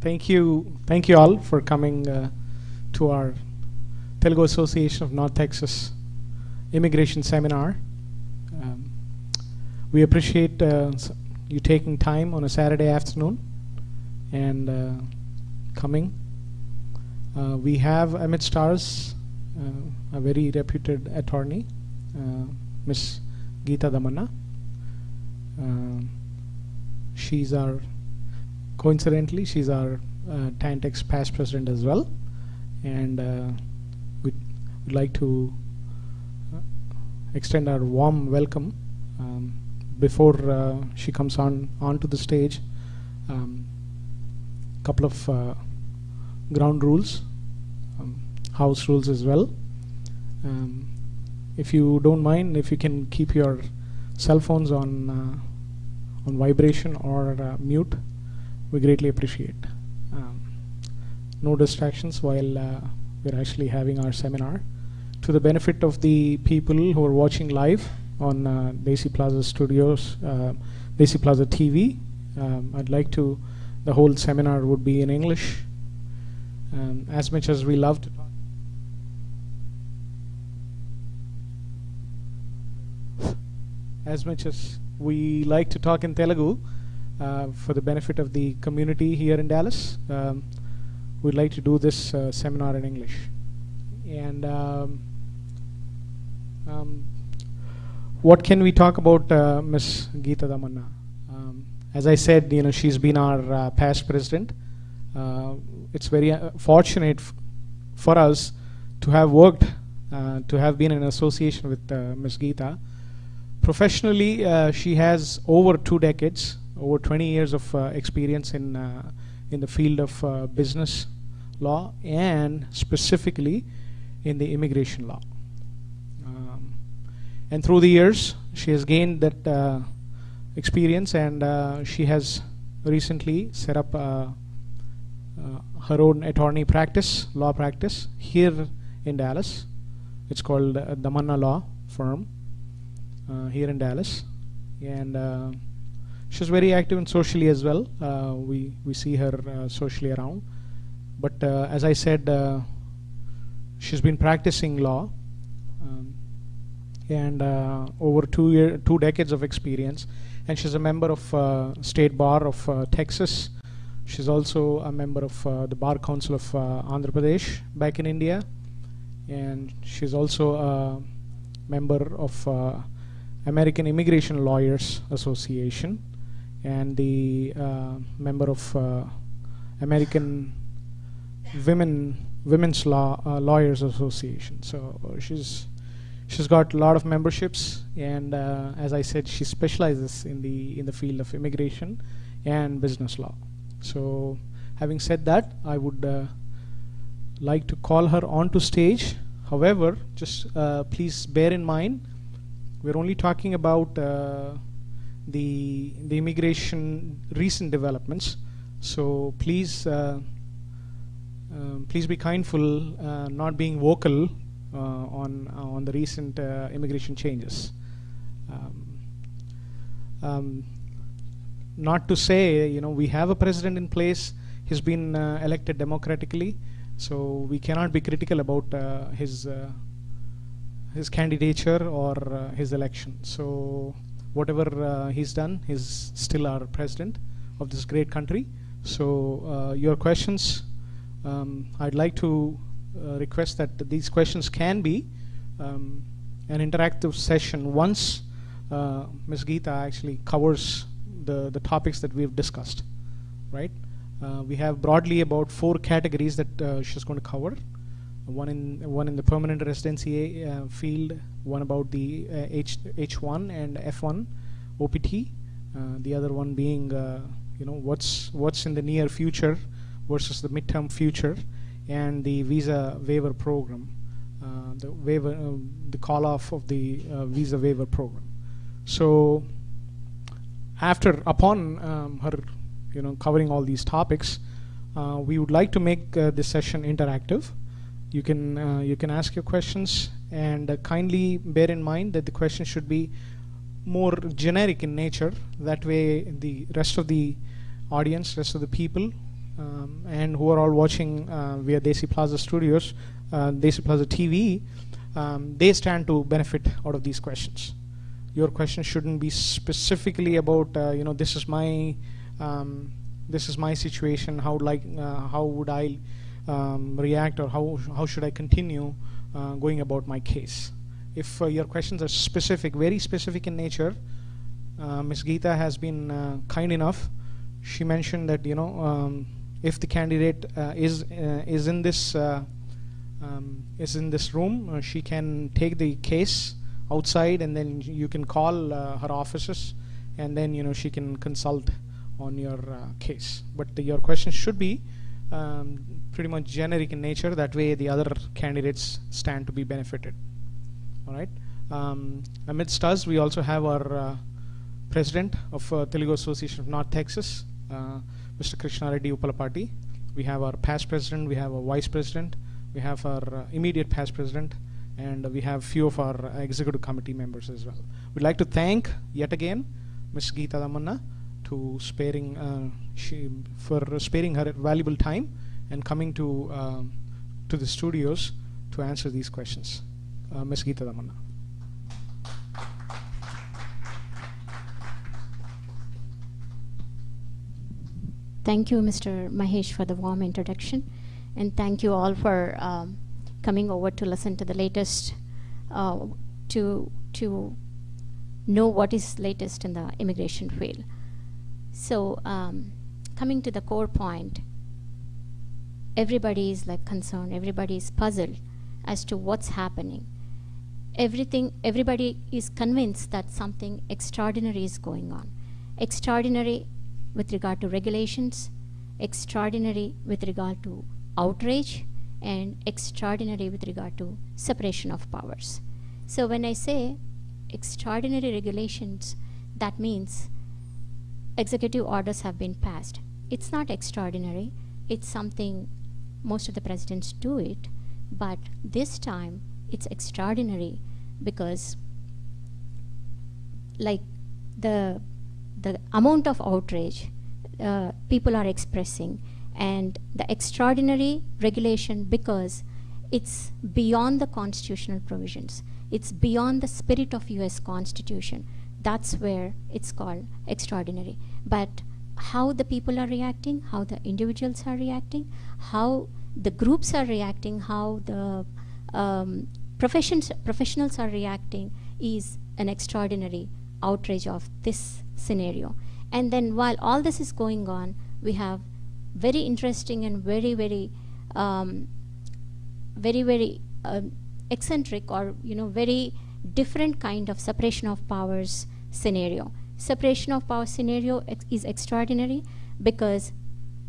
thank you, thank you all for coming uh, to our Telugu Association of North Texas immigration seminar. Um, we appreciate uh, you taking time on a Saturday afternoon and uh, coming. Uh, we have amidst Stars, uh, a very reputed attorney, uh, Miss Geeta Damanna. Uh, she's our coincidentally she's our uh, Tantex past president as well. And uh, we'd, we'd like to uh, extend our warm welcome um, before uh, she comes on onto the stage um, couple of uh, ground rules um, house rules as well. Um, if you don't mind if you can keep your cell phones on uh, on vibration or uh, mute we greatly appreciate. Um, no distractions while uh, we're actually having our seminar. To the benefit of the people who are watching live on uh, Desi Plaza Studios, uh, Desi Plaza TV, um, I'd like to, the whole seminar would be in English. Um, as much as we love to talk. As much as we like to talk in Telugu, for the benefit of the community here in Dallas. Um, we'd like to do this uh, seminar in English. And um, um, what can we talk about uh, Ms. Geeta Damanna? Um, as I said, you know, she's been our uh, past president. Uh, it's very uh, fortunate for us to have worked, uh, to have been in association with uh, Ms. Geeta. Professionally, uh, she has over two decades, over 20 years of uh, experience in uh, in the field of uh, business law and specifically in the immigration law. Um, and through the years, she has gained that uh, experience, and uh, she has recently set up uh, her own attorney practice, law practice here in Dallas. It's called uh, Damanna Law Firm here in Dallas, and she's very active and socially as well. Uh, we we see her uh, socially around, but uh, as I said, uh, she's been practicing law, um, and uh, over two year two decades of experience, and she's a member of uh, State Bar of Texas. She's also a member of the Bar Council of Andhra Pradesh back in India, and she's also a member of American Immigration Lawyers Association and the uh, member of uh, American Women Women's Law uh, Lawyers Association. So she's she's got a lot of memberships, and as I said, she specializes in the in the field of immigration and business law. So, having said that, I would uh, like to call her onto stage. However, just uh, please bear in mind, we're only talking about uh, the the immigration recent developments. So please uh, um, please be kindful, uh, not being vocal uh, on on the recent uh, immigration changes. Um, um, not to say, you know, we have a president in place. He's been uh, elected democratically, so we cannot be critical about uh, his uh, his candidature or uh, his election. So whatever uh, he's done, he's still our president of this great country. So uh, your questions, um, I'd like to uh, request that these questions can be um, an interactive session once uh, Ms. Geeta actually covers the, the topics that we've discussed, right? Uh, we have broadly about four categories that uh, she's going to cover. One in one in the permanent residency uh, field, one about the uh, H H1 and F1 OPT, uh, the other one being uh, you know what's what's in the near future versus the midterm future, and the visa waiver program, uh, the waiver, uh, the call off of the visa waiver program. So after upon um, her you know covering all these topics, we would like to make this session interactive. You can uh, you can ask your questions and uh, kindly bear in mind that the questions should be more generic in nature. That way, the rest of the audience, rest of the people um, and who are all watching uh, via Desi Plaza Studios, uh, Desi Plaza TV, um, they stand to benefit out of these questions. Your question shouldn't be specifically about, uh, you know, this is my, um, this is my situation. How like, uh, how would I um, react, or how how should I continue uh, going about my case? If uh, your questions are specific, very specific in nature, uh, Ms. Geeta has been uh, kind enough. She mentioned that you know um, if the candidate uh, is uh, is in this um, is in this room, she can take the case outside, and then you can call her offices, and then you know she can consult on your case. But the, your question should be um, pretty much generic in nature. That way, the other candidates stand to be benefited. All right. Um, amidst us, we also have our uh, president of uh, Telugu Association of North Texas, uh, Mr. Krishna Reddy Uppalapati. We have our past president, we have a vice president, we have our uh, immediate past president, and we have few of our executive committee members as well. We'd like to thank yet again Ms. Geeta Damanna to sparing uh, she for sparing her valuable time and coming to um, to the studios to answer these questions. Uh, Ms. Geeta Damanna. Thank you, Mr. Mahesh, for the warm introduction. And thank you all for um, coming over to listen to the latest, uh, to, to know what is latest in the immigration field. So, um, coming to the core point, everybody is like concerned, everybody is puzzled as to what's happening. Everything, everybody is convinced that something extraordinary is going on. Extraordinary with regard to regulations, extraordinary with regard to outrage, and extraordinary with regard to separation of powers. So when I say extraordinary regulations, that means executive orders have been passed. It's not extraordinary, it's something most of the presidents do it, but this time it's extraordinary because like the the amount of outrage uh, people are expressing and the extraordinary regulation because it's beyond the constitutional provisions. It's beyond the spirit of us constitution that's where it's called extraordinary but how the people are reacting how the individuals are reacting how the groups are reacting how the um, professions professionals are reacting is an extraordinary outrage of this scenario. And then while all this is going on, we have very interesting and very, very, um, very, very um, eccentric or you know very different kind of separation of powers scenario. Separation of power scenario ex is extraordinary because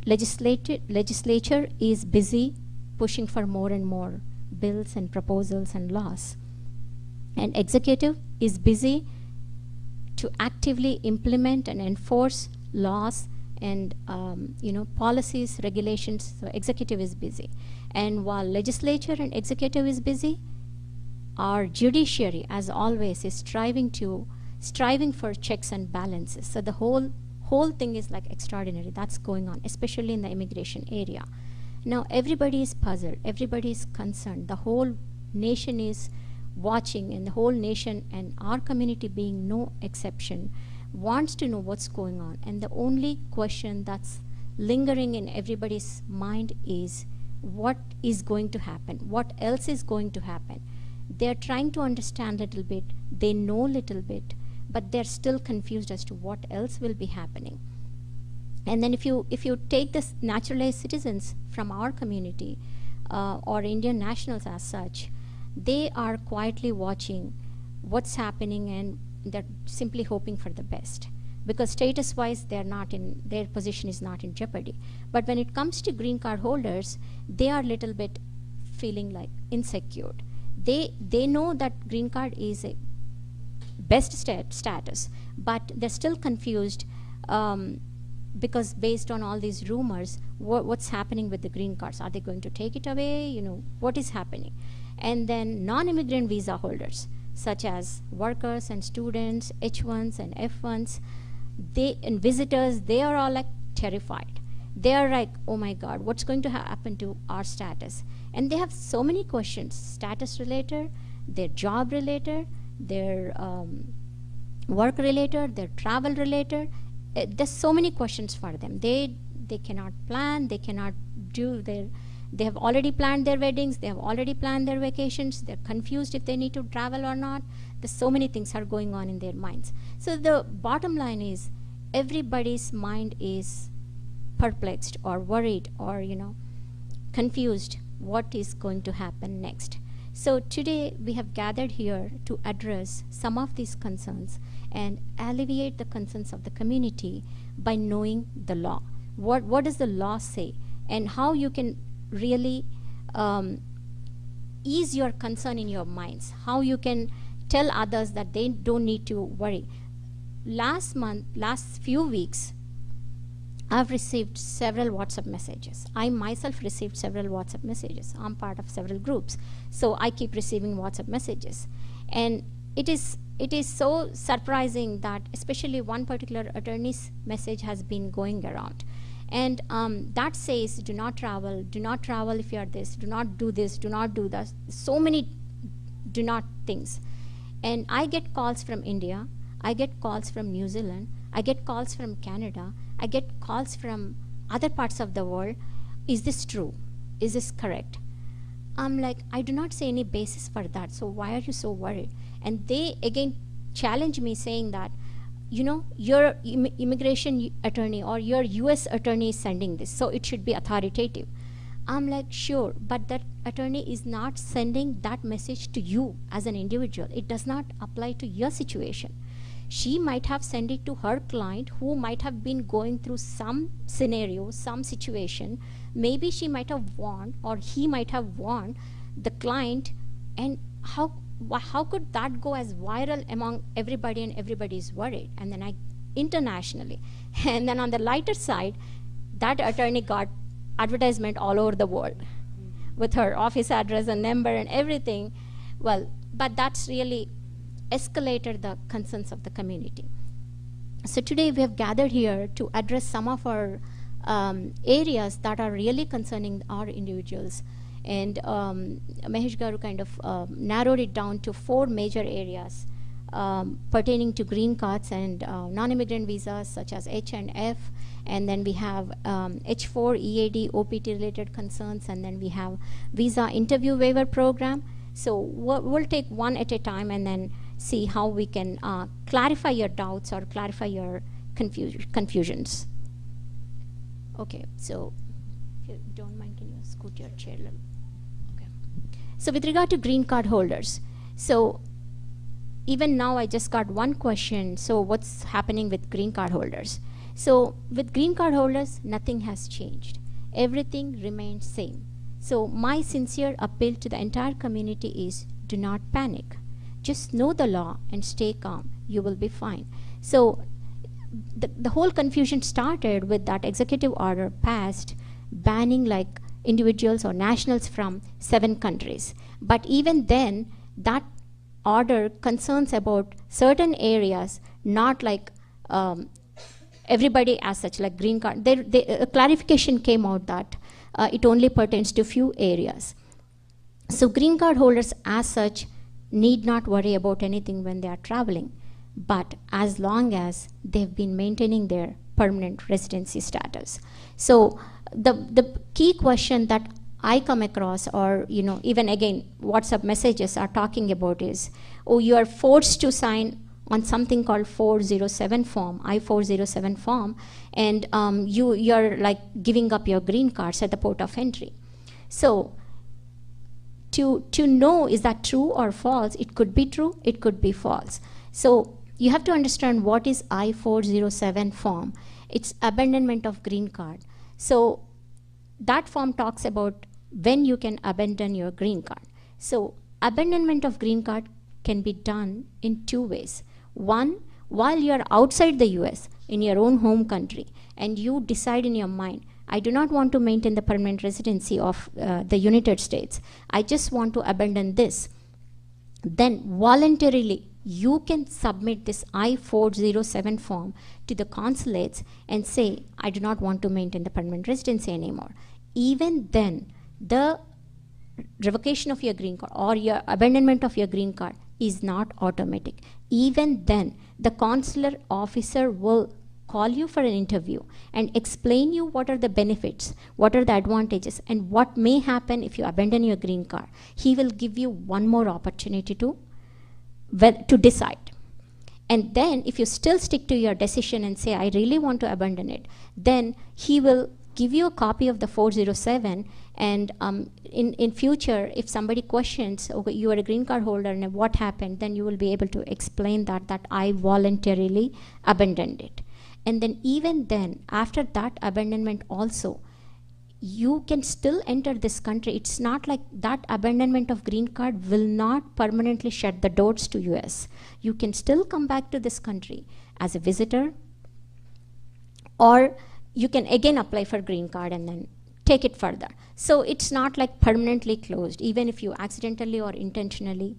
legislature legislature is busy pushing for more and more bills and proposals and laws, and executive is busy to actively implement and enforce laws and um, you know policies regulations. So executive is busy. And while legislature and executive is busy our judiciary as always is striving to striving for checks and balances. So the whole whole thing is like extraordinary. That's going on especially in the immigration area. Now everybody is puzzled. Everybody is concerned. The whole nation is watching and the whole nation and our community being no exception wants to know what's going on. And the only question that's lingering in everybody's mind is what is going to happen? What else is going to happen they're trying to understand a little bit. They know little bit but they're still confused as to what else will be happening. And then if you if you take the naturalized citizens from our community uh, or indian nationals as such they are quietly watching what's happening and they're simply hoping for the best. Because status wise they're not in their position is not in jeopardy. But when it comes to green card holders they are little bit feeling like insecure they they know that green card is a best stat status but they're still confused um, because based on all these rumors wh what's happening with the green cards? Are they going to take it away? You know what is happening? And then non-immigrant visa holders such as workers and students h1s and f1s they and visitors they are all like terrified. They are like, oh my God, what's going to ha- happen to our status? And they have so many questions status related, their job related, their um, work related, their travel related. Uh, there's so many questions for them. They they cannot plan, they cannot do their they have already planned their weddings, they have already planned their vacations, they're confused if they need to travel or not. There's so many things are going on in their minds. So the bottom line is everybody's mind is perplexed or worried or you know confused what is going to happen next. So today we have gathered here to address some of these concerns and alleviate the concerns of the community by knowing the law. What, what does the law say? And how you can really um, ease your concern in your minds. How you can tell others that they don't need to worry. Last month, last few weeks, I've received several WhatsApp messages. I myself received several WhatsApp messages. I'm part of several groups. So I keep receiving WhatsApp messages. And it is it is so surprising that especially one particular attorney's message has been going around. And um, that says, do not travel, do not travel if you are this, do not do this, do not do that. So many do not things. And I get calls from India, I get calls from New Zealand, I get calls from Canada, I get calls from other parts of the world. Is this true? Is this correct? I'm like, I do not see any basis for that. So why are you so worried? And they again challenge me saying that, you know, your Im- immigration attorney or your US attorney is sending this, so it should be authoritative. I'm like, sure, but that attorney is not sending that message to you as an individual. It does not apply to your situation. She might have sent it to her client who might have been going through some scenario, some situation. Maybe she might have warned or he might have warned the client. And how, how could that go as viral among everybody and everybody is worried? And then I, internationally. And then on the lighter side, that attorney got advertisement all over the world mm-hmm. with her office address and number and everything. Well, but that's really escalated the concerns of the community. So today we have gathered here to address some of our um, areas that are really concerning our individuals. And um, Mahesh Garu kind of uh, narrowed it down to four major areas um, pertaining to green cards and uh, non-immigrant visas such as H and F. And then we have um, H4 EAD OPT related concerns, and then we have visa interview waiver program. So we'll, we'll take one at a time and then see how we can uh, clarify your doubts or clarify your confu- confusions. Okay, so if you don't mind, can you scoot your chair a little? Okay. So with regard to green card holders, so even now I just got one question. So what's happening with green card holders? So with green card holders, nothing has changed. Everything remains same. So my sincere appeal to the entire community is do not panic. Just know the law and stay calm. You will be fine. So the, the whole confusion started with that executive order passed banning like individuals or nationals from seven countries. But even then, that order concerns about certain areas, not like um, everybody as such, like green card. There, a clarification came out that uh, it only pertains to few areas. So green card holders as such need not worry about anything when they are traveling, but as long as they've been maintaining their permanent residency status. So the the key question that I come across, or you know, even again, WhatsApp messages are talking about is, oh, you are forced to sign on something called 407 form, I-407 form, and um, you you're like giving up your green cards at the port of entry. So to to know is that true or false, it could be true, it could be false. So you have to understand what is I-407 form. It's abandonment of green card. So that form talks about when you can abandon your green card. So abandonment of green card can be done in two ways. One, while you are outside the US in your own home country and you decide in your mind, I do not want to maintain the permanent residency of uh, the United States. I just want to abandon this. Then voluntarily you can submit this I-407 form to the consulates and say, I do not want to maintain the permanent residency anymore. Even then, the revocation of your green card or your abandonment of your green card is not automatic. Even then, the consular officer will call you for an interview and explain you what are the benefits, what are the advantages, and what may happen if you abandon your green card. He will give you one more opportunity to, to decide. And then, if you still stick to your decision and say, I really want to abandon it, then he will give you a copy of the 407 and um, in, in future if somebody questions okay you are a green card holder and what happened then you will be able to explain that that i voluntarily abandoned it and then even then after that abandonment also you can still enter this country it's not like that abandonment of green card will not permanently shut the doors to us you can still come back to this country as a visitor or you can again apply for green card and then take it further. So it's not like permanently closed, even if you accidentally or intentionally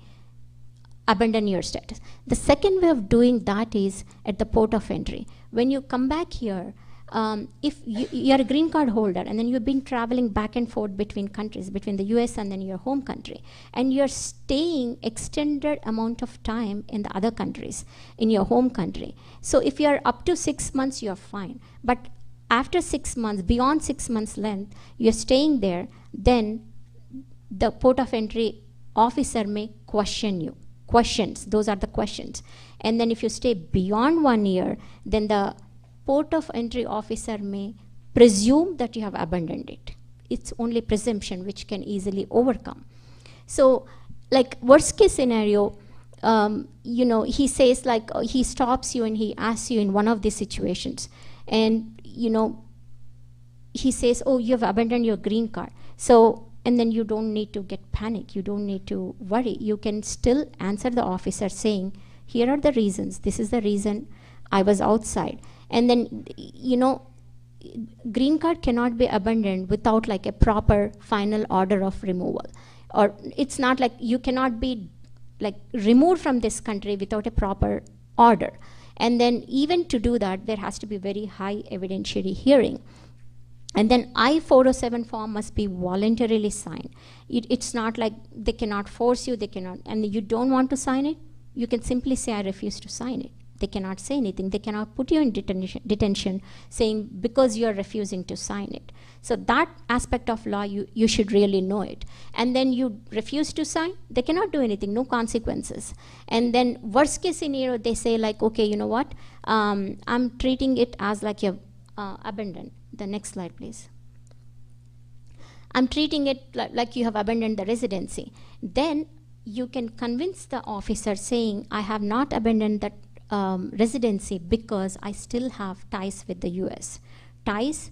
abandon your status. The second way of doing that is at the port of entry. When you come back here, um, if you, you're a green card holder and then you've been traveling back and forth between countries, between the US and then your home country, and you're staying extended amount of time in the other countries, in your home country. So if you're up to six months, you're fine. But after six months, beyond six months length, you're staying there, then the port of entry officer may question you. Questions, those are the questions. And then if you stay beyond one year, then the port of entry officer may presume that you have abandoned it. It's only presumption which can easily overcome. So, like worst case scenario, um, you know, he says like uh, he stops you and he asks you in one of these situations, and you know, he says, oh, you have abandoned your green card. So, and then you don't need to get panic. You don't need to worry. You can still answer the officer saying, here are the reasons. This is the reason I was outside. And then, you know, green card cannot be abandoned without like a proper final order of removal. Or it's not like you cannot be like removed from this country without a proper order. And then even to do that, there has to be very high evidentiary hearing. And then I-407 form must be voluntarily signed. It, it's not like they cannot force you, they cannot, and you don't want to sign it, you can simply say, I refuse to sign it. They cannot say anything. They cannot put you in detention, detention saying because you are refusing to sign it. So that aspect of law, you, you should really know it. And then you refuse to sign, they cannot do anything, no consequences. And then worst case scenario, they say like, okay, you know what? Um, I'm treating it as like a uh, abandoned. The next slide, please. I'm treating it like you have abandoned the residency. Then you can convince the officer saying, I have not abandoned that um, residency because I still have ties with the US. Ties,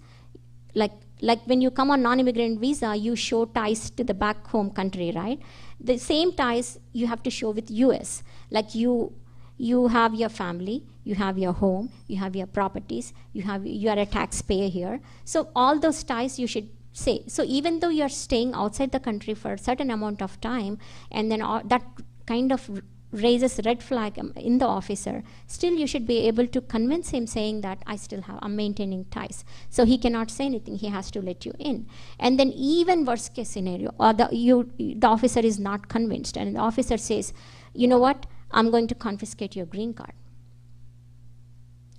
like, like when you come on non-immigrant visa, you show ties to the back home country, right? The same ties you have to show with US. Like you, you have your family, you have your home, you have your properties, you have you are a taxpayer here. So all those ties you should say. So even though you're staying outside the country for a certain amount of time, and then all, that kind of raises red flag um, in the officer, still you should be able to convince him saying that I still have, I'm maintaining ties. So he cannot say anything, he has to let you in. And then even worst case scenario, or the, you, the officer is not convinced and the officer says, you know what, I'm going to confiscate your green card.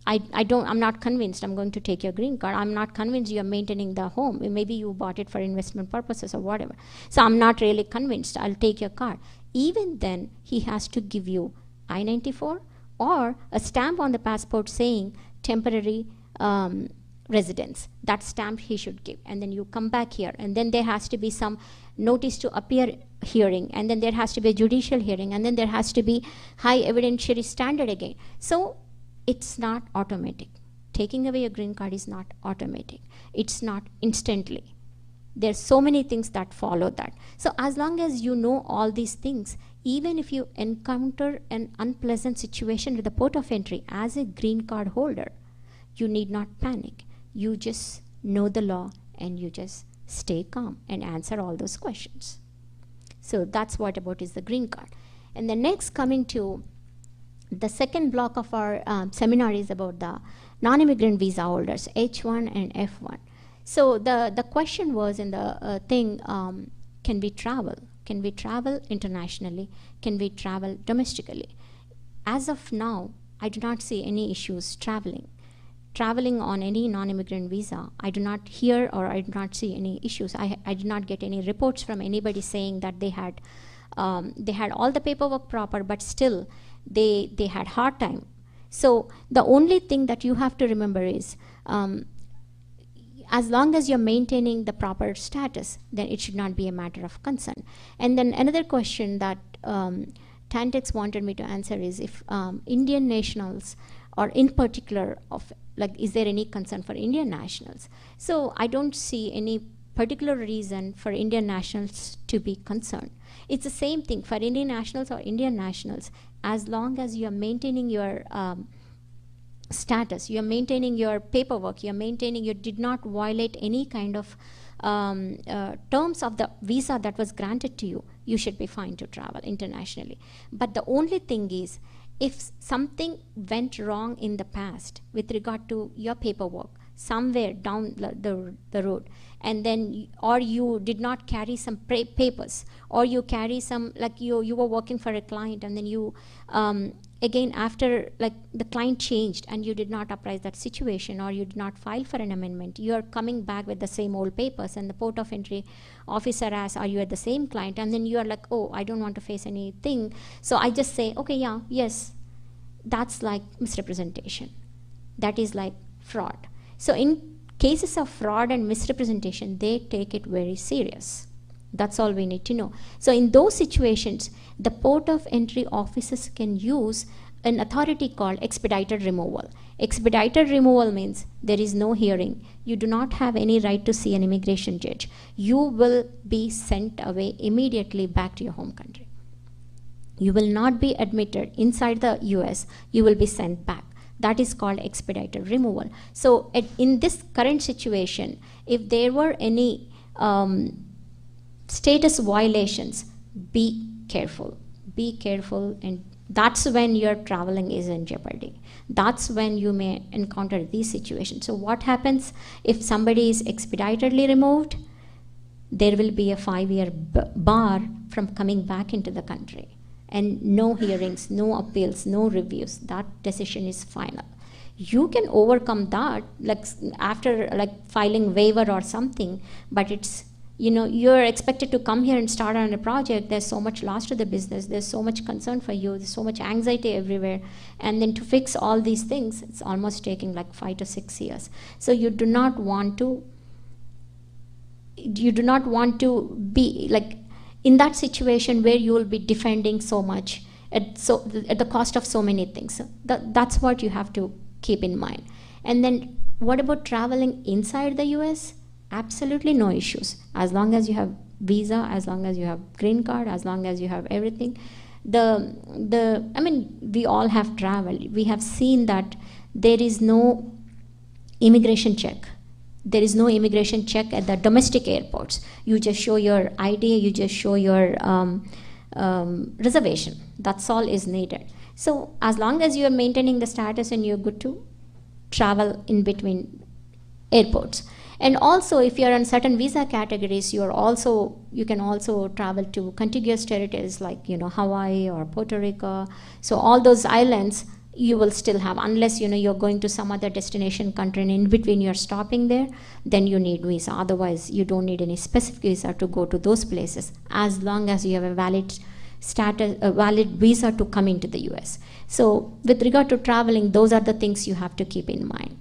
I, I don't I'm not convinced I'm going to take your green card. I'm not convinced you're maintaining the home. Maybe you bought it for investment purposes or whatever. So I'm not really convinced. I'll take your card even then he has to give you I-94 or a stamp on the passport saying temporary um, residence. That stamp he should give. And then you come back here. And then there has to be some notice to appear hearing. And then there has to be a judicial hearing. And then there has to be high evidentiary standard again. So it's not automatic. Taking away a green card is not automatic. It's not instantly. There's so many things that follow that. So as long as you know all these things even if you encounter an unpleasant situation with the port of entry as a green card holder you need not panic. You just know the law and you just stay calm and answer all those questions. So that's what about is the green card. And the next coming to the second block of our um, seminar is about the non-immigrant visa holders, H1 and F1. So the, the question was in the uh, thing, um, can we travel? Can we travel internationally? Can we travel domestically? As of now, I do not see any issues traveling. Traveling on any non-immigrant visa, I do not hear or I do not see any issues. I, I did not get any reports from anybody saying that they had um, they had all the paperwork proper, but still they they had hard time. So the only thing that you have to remember is um, as long as you're maintaining the proper status, then it should not be a matter of concern. And then another question that um, Tantex wanted me to answer is if um, Indian nationals, or in particular, of like, is there any concern for Indian nationals? So I don't see any particular reason for Indian nationals to be concerned. It's the same thing for Indian nationals or Indian nationals, as long as you are maintaining your um, status, you are maintaining your paperwork, you are maintaining, you did not violate any kind of um, uh, terms of the visa that was granted to you, you should be fine to travel internationally. But the only thing is, if something went wrong in the past with regard to your paperwork, somewhere down the, the, the road, and then or you did not carry some papers or you carry some like you you were working for a client and then you um, again after like the client changed and you did not apprise that situation or you did not file for an amendment you are coming back with the same old papers and the port of entry officer asks are you at the same client? And then you are like oh i don't want to face anything. So i just say okay yeah yes. That's like misrepresentation. That is like fraud so in cases of fraud and misrepresentation, they take it very serious. That's all we need to know. So in those situations, the port of entry officers can use an authority called expedited removal. Expedited removal means there is no hearing. You do not have any right to see an immigration judge. You will be sent away immediately back to your home country. You will not be admitted inside the US. You will be sent back that is called expedited removal. So at, in this current situation, if there were any um, status violations, be careful. Be careful and that's when your traveling is in jeopardy. That's when you may encounter these situations. So what happens if somebody is expeditedly removed? There will be a five-year bar from coming back into the country and no hearings, no appeals, no reviews. That decision is final. You can overcome that like after like filing waiver or something, but it's you know you're expected to come here and start on a project. There's so much loss to the business. There's so much concern for you. There's so much anxiety everywhere. And then to fix all these things it's almost taking like five to six years. So you do not want to you do not want to be like in that situation where you will be defending so much at, so, at the cost of so many things. That, that's what you have to keep in mind. And then what about traveling inside the US? Absolutely no issues. As long as you have visa, as long as you have green card, as long as you have everything. The, the, I mean, we all have traveled. We have seen that there is no immigration check there is no immigration check at the domestic airports. You just show your ID, you just show your um, um, reservation. That's all is needed. So as long as you are maintaining the status and you're good to travel in between airports. And also, if you're on certain visa categories, you're also you can also travel to contiguous territories like you know Hawaii or Puerto Rico. So all those islands you will still have unless you know you're going to some other destination country and in between you're stopping there then you need visa. Otherwise you don't need any specific visa to go to those places as long as you have a valid status a valid visa to come into the US so with regard to traveling those are the things you have to keep in mind.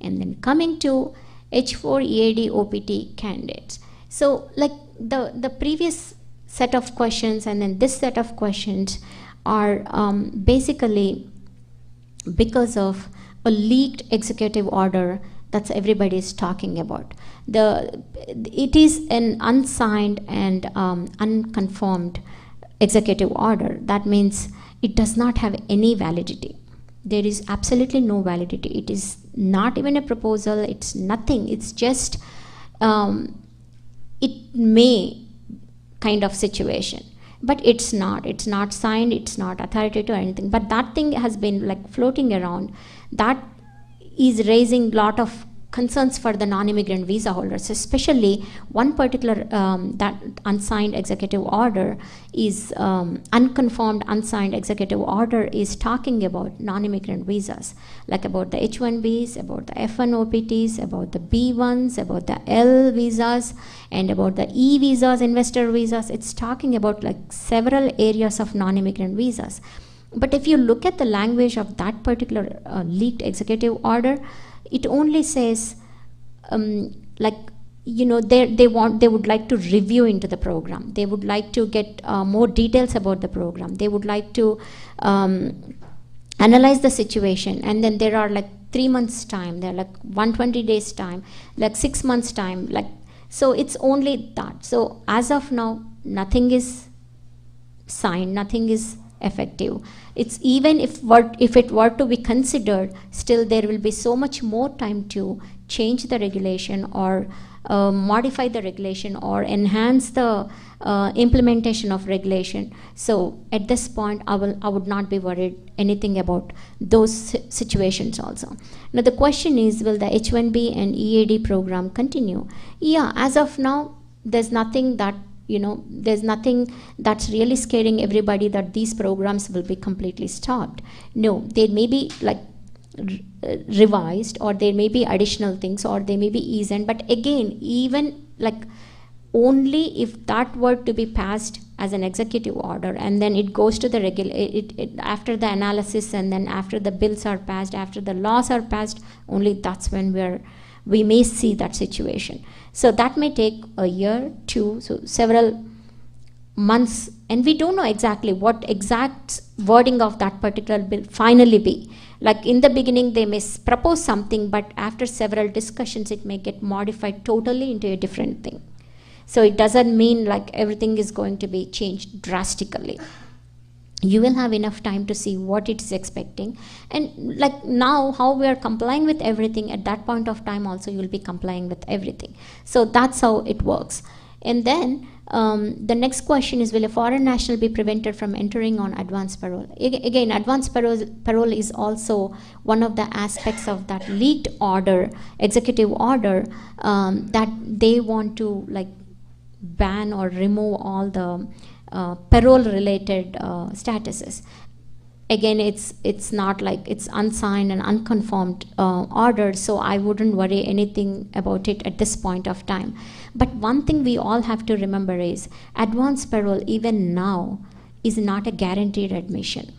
And then coming to H4 EAD OPT candidates. So like the the previous set of questions and then this set of questions are um, basically because of a leaked executive order that's everybody is talking about. The, it is an unsigned and um, unconfirmed executive order. That means it does not have any validity. There is absolutely no validity. It is not even a proposal. It's nothing. It's just um, it may kind of situation but it's not. It's not signed. It's not authoritative or anything. But that thing has been like floating around. That is raising lot of concerns for the non-immigrant visa holders, especially one particular um, that unsigned executive order is um, unconfirmed unsigned executive order is talking about non-immigrant visas, like about the H-1Bs, about the F-1 OPTs, about the B-1s, about the L visas, and about the E visas, investor visas. It's talking about like several areas of non-immigrant visas. But if you look at the language of that particular uh, leaked executive order, it only says um, like you know they they want they would like to review into the program. They would like to get uh, more details about the program. They would like to um, analyze the situation. And then there are like three months time. There are like 120 days time like six months time like so it's only that. So as of now nothing is signed nothing is effective it's even if were, if it were to be considered still there will be so much more time to change the regulation or uh, modify the regulation or enhance the uh, implementation of regulation. So at this point, I will I would not be worried anything about those situations also. Now the question is, will the H1B and EAD program continue? Yeah, as of now, there's nothing that you know there's nothing that's really scaring everybody that these programs will be completely stopped no there may be like uh, revised or there may be additional things or they may be eased but again even like only if that were to be passed as an executive order and then it goes to the regular it, it, after the analysis and then after the bills are passed after the laws are passed only that's when we're we may see that situation. So that may take a year, two, so several months, and we don't know exactly what exact wording of that particular bill finally be. Like in the beginning, they may propose something, but after several discussions, it may get modified totally into a different thing. So it doesn't mean like everything is going to be changed drastically you will have enough time to see what it is expecting. And like now how we are complying with everything at that point of time also you will be complying with everything. So that's how it works. And then um, the next question is will a foreign national be prevented from entering on advance parole? Again advance parole, parole is also one of the aspects of that leaked order executive order um, that they want to like ban or remove all the uh, parole related uh, statuses. Again it's it's not like it's unsigned and unconfirmed uh, order so i wouldn't worry anything about it at this point of time. But one thing we all have to remember is advance parole even now is not a guaranteed admission.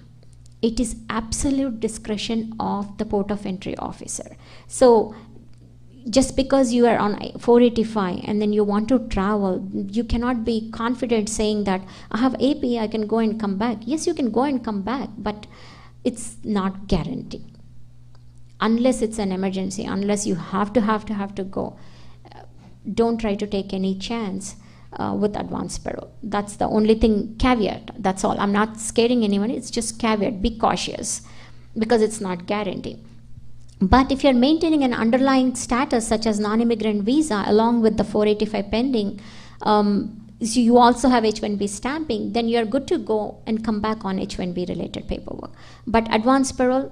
It is absolute discretion of the port of entry officer. So just because you are on 485 and then you want to travel, you cannot be confident saying that I have AP, I can go and come back. Yes, you can go and come back, but it's not guaranteed. Unless it's an emergency, unless you have to have to have to go, uh, don't try to take any chance. Uh, with advance parole. That's the only thing, caveat. That's all. I'm not scaring anyone. It's just caveat. Be cautious because it's not guaranteed. But if you're maintaining an underlying status such as non-immigrant visa along with the 485 pending, um, so you also have H1B stamping, then you're good to go and come back on H1B related paperwork. But advance parole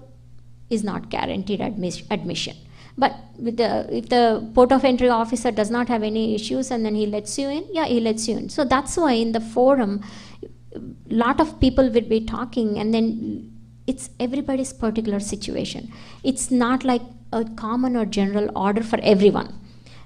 is not guaranteed admis admission. But the, if the port of entry officer does not have any issues and then he lets you in, yeah, he lets you in. So that's why in the forum, a lot of people will be talking and then it's everybody's particular situation. It's not like a common or general order for everyone.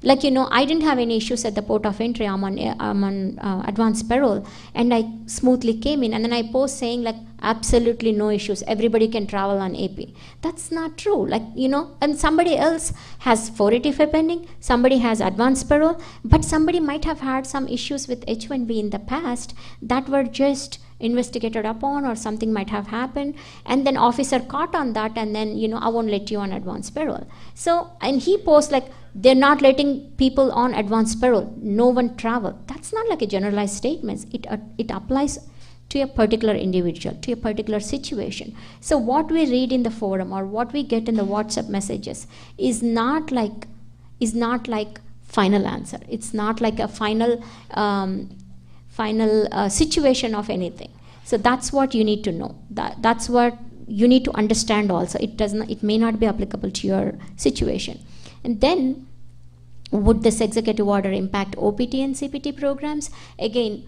Like, you know, I didn't have any issues at the port of entry. I'm on, I'm on uh, advance parole. And I smoothly came in. And then I post saying, like, absolutely no issues. Everybody can travel on AP. That's not true. Like, you know, and somebody else has 485 pending, somebody has advance parole, but somebody might have had some issues with H 1B in the past that were just investigated upon or something might have happened. And then officer caught on that and then you know i won't let you on advance parole. So and he posts like they're not letting people on advance parole. No one travel. That's not like a generalized statement. It uh, it applies to a particular individual to a particular situation. So what we read in the forum or what we get in the whatsapp messages is not like is not like final answer. It's not like a final um, final uh, situation of anything. So that's what you need to know. That, that's what you need to understand also. It, does not, it may not be applicable to your situation. And then, would this executive order impact OPT and CPT programs? Again,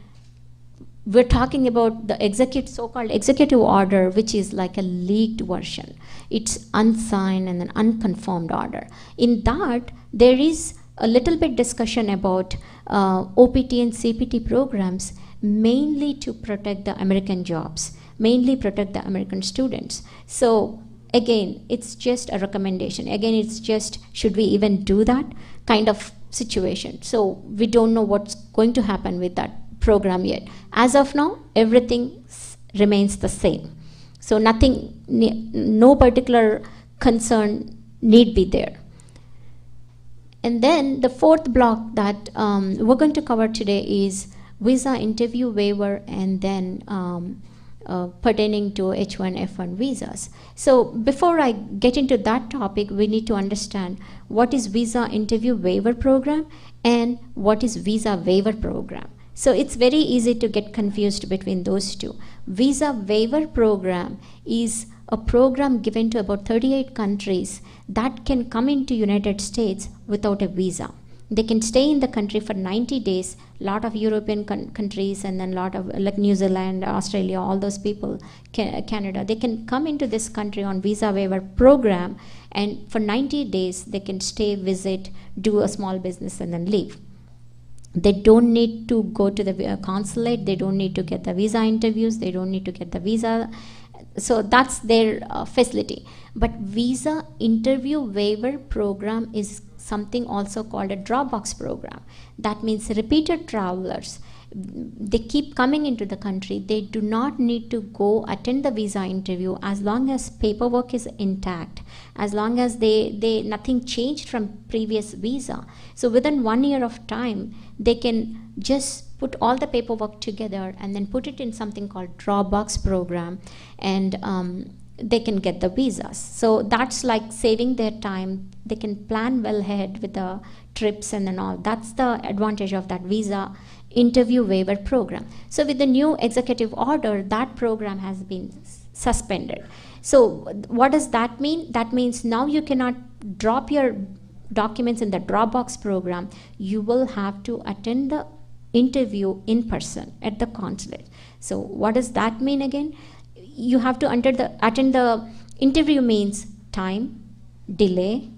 we're talking about the execute, so-called executive order, which is like a leaked version. It's unsigned and an unconfirmed order. In that, there is a little bit discussion about uh, OPT and CPT programs, mainly to protect the American jobs, mainly protect the American students. So again, it's just a recommendation. Again, it's just should we even do that kind of situation. So we don't know what's going to happen with that program yet. As of now, everything remains the same. So nothing, no particular concern need be there. And then the fourth block that um, we're going to cover today is visa interview waiver and then um, uh, pertaining to H1, F1 visas. So before I get into that topic, we need to understand what is visa interview waiver program and what is visa waiver program. So it's very easy to get confused between those two. Visa waiver program is a program given to about 38 countries that can come into United States without a visa. They can stay in the country for 90 days. A lot of European con- countries and then a lot of like New Zealand, Australia, all those people, ca- Canada, they can come into this country on visa waiver program, and for 90 days they can stay, visit, do a small business, and then leave. They don't need to go to the consulate. They don't need to get the visa interviews. They don't need to get the visa. So that's their uh, facility but visa interview waiver program is something also called a dropbox program. That means repeated travelers they keep coming into the country. They do not need to go attend the visa interview as long as paperwork is intact as long as they, they nothing changed from previous visa. So within one year of time they can just put all the paperwork together and then put it in something called dropbox program. And um, they can get the visas so that's like saving their time they can plan well ahead with the trips and then all that's the advantage of that visa interview waiver program. So, with the new executive order, that program has been suspended. So, what does that mean? That means now you cannot drop your documents in the Dropbox program. You will have to attend the interview in person at the consulate. So, what does that mean again? You have to the attend the interview means time, delay,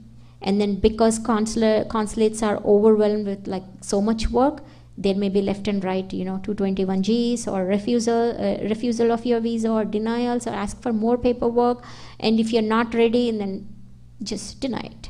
and then because consular consulates are overwhelmed with like so much work, there may be left and right you know 221 gs or refusal uh, refusal of your visa or denials or ask for more paperwork. And if you're not ready and then just deny it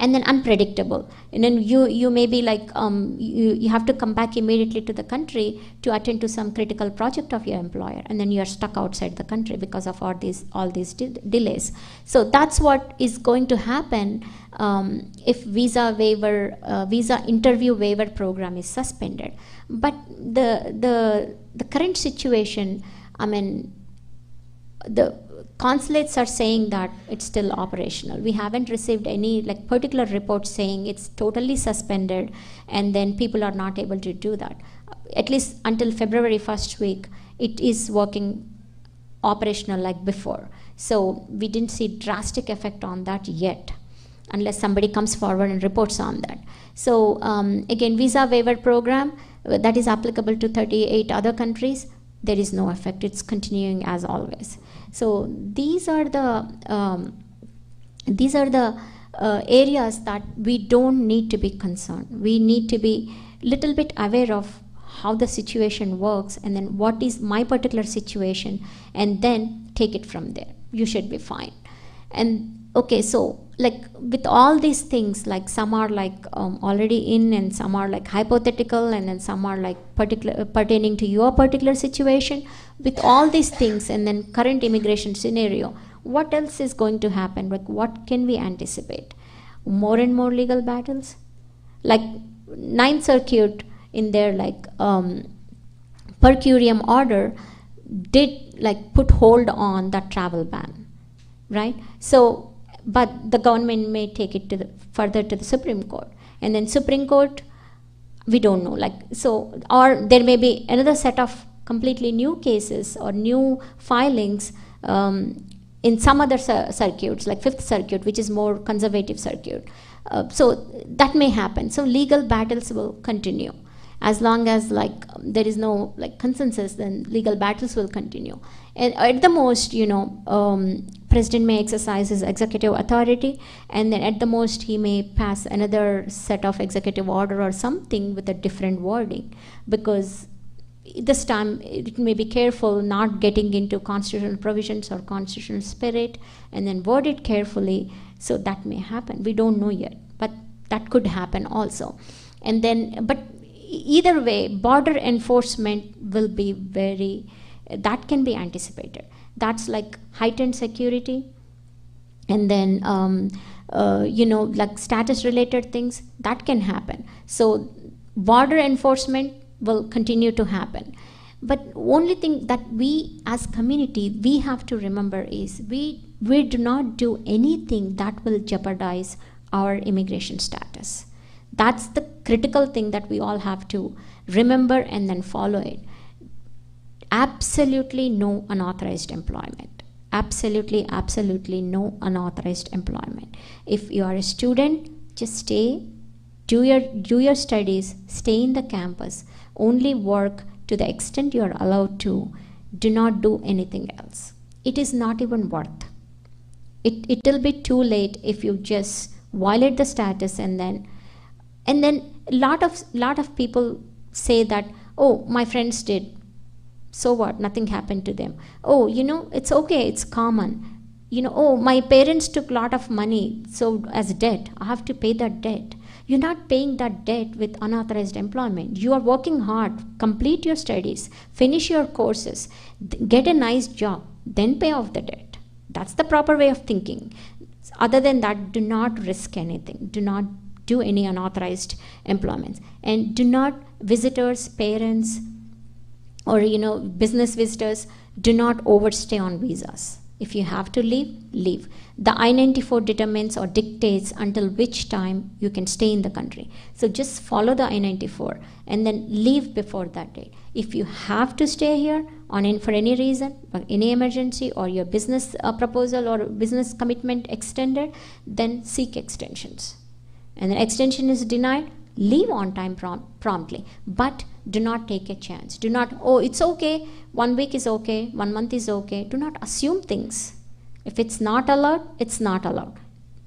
and then unpredictable. And then you you may be like um, you, you have to come back immediately to the country to attend to some critical project of your employer and then you are stuck outside the country because of all these all these de- delays. So that's what is going to happen um, if visa waiver uh, visa interview waiver program is suspended. But the the the current situation i mean the consulates are saying that it's still operational. We haven't received any like particular report saying it's totally suspended and then people are not able to do that. At least until February first week, it is working operational like before. So we didn't see drastic effect on that yet unless somebody comes forward and reports on that. So um, again, visa waiver program uh, that is applicable to 38 other countries, there is no effect. It's continuing as always. So these are the um, these are the uh, areas that we don't need to be concerned. We need to be little bit aware of how the situation works and then what is my particular situation and then take it from there. You should be fine. And okay, so like with all these things like some are like um, already in and some are like hypothetical and then some are like particular uh, pertaining to your particular situation with all these things and then current immigration scenario what else is going to happen like what can we anticipate more and more legal battles like ninth circuit in their like um, per curiam order did like put hold on that travel ban right so but the government may take it to the, further to the Supreme Court. And then Supreme Court we don't know. Like so, or there may be another set of completely new cases or new filings um, in some other cir- circuits, like Fifth Circuit, which is more conservative circuit. Uh, so that may happen. So legal battles will continue as long as like there is no like consensus then legal battles will continue and at the most you know um, president may exercise his executive authority and then at the most he may pass another set of executive order or something with a different wording because this time it may be careful not getting into constitutional provisions or constitutional spirit and then word it carefully so that may happen we don't know yet but that could happen also and then but either way, border enforcement will be very, that can be anticipated. That's like heightened security, and then, um, uh, you know, like status related things, that can happen. So, border enforcement will continue to happen. But only thing that we as community we have to remember is we we do not do anything that will jeopardize our immigration status that's the critical thing that we all have to remember and then follow it. Absolutely no unauthorized employment. Absolutely, absolutely no unauthorized employment. If you are a student, just stay, do your, do your studies, stay in the campus, only work to the extent you are allowed to. Do not do anything else. It is not even worth. It, it will be too late if you just violate the status and then and then a lot of lot of people say that oh my friends did so what nothing happened to them oh you know it's okay it's common you know oh my parents took a lot of money so as debt i have to pay that debt you're not paying that debt with unauthorized employment. You are working hard. Complete your studies. Finish your courses. Get a nice job. Then pay off the debt. That's the proper way of thinking. Other than that do not risk anything. Do not do any unauthorized employments. And do not visitors parents or you know business visitors do not overstay on visas if you have to leave leave. The i-94 determines or dictates until which time you can stay in the country. So just follow the i-94 and then leave before that date if you have to stay here on in, for any reason any emergency or your business uh, proposal or business commitment extended then seek extensions. And the extension is denied, leave on time prom- promptly. But do not take a chance. Do not, oh, it's okay, one week is okay, one month is okay. Do not assume things. If it's not allowed, it's not allowed.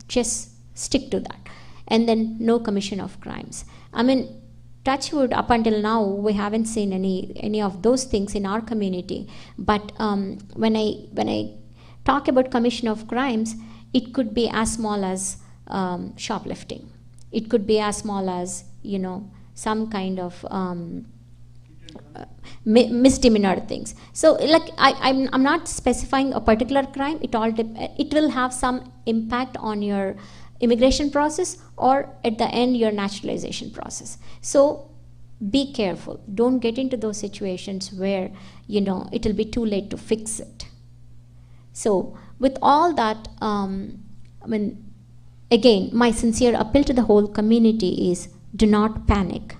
Just stick to that. And then no commission of crimes. I mean, touchwood up until now we haven't seen any any of those things in our community but um, when i when i talk about commission of crimes it could be as small as um, shoplifting it could be as small as, you know, some kind of um, uh, misdemeanor things. So, like, I, I'm, I'm not specifying a particular crime. It all it will have some impact on your immigration process or at the end your naturalization process. So, be careful. Don't get into those situations where you know it will be too late to fix it. So, with all that, um, I mean, Again, my sincere appeal to the whole community is do not panic.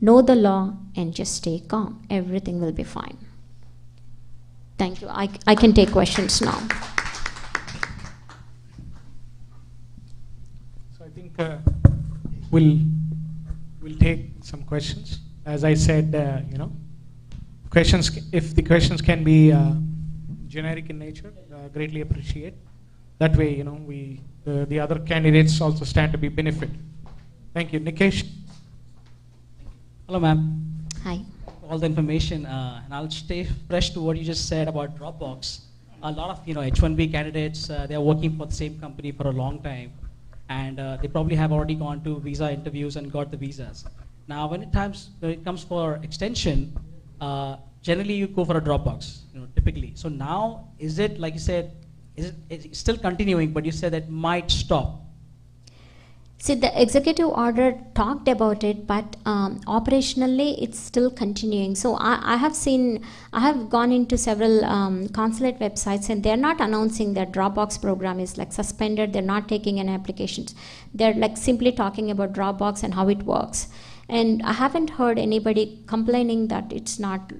Know the law and just stay calm. Everything will be fine. Thank you. I, I can take questions now. So I think uh, we'll, we'll take some questions. As I said, uh, you know, questions, if the questions can be uh, generic in nature, uh, greatly appreciate. That way, you know, we uh, the other candidates also stand to be benefit. Thank you. Nikesh. Hello, ma'am. All the information, uh, and I'll stay fresh to what you just said about Dropbox. A lot of you know H-1B candidates, uh, they are working for the same company for a long time, and uh, they probably have already gone to visa interviews and got the visas. Now, when it comes when it comes for extension, uh, generally you go for a Dropbox, you know, typically. So now, is it like you said, is it, still continuing, but you said that might stop. See, the executive order talked about it, but um, operationally it's still continuing. So I, I, have seen, I have gone into several um, consulate websites and they're not announcing that Dropbox program is like suspended, they're not taking any applications. They're like simply talking about Dropbox and how it works. And I haven't heard anybody complaining that it's not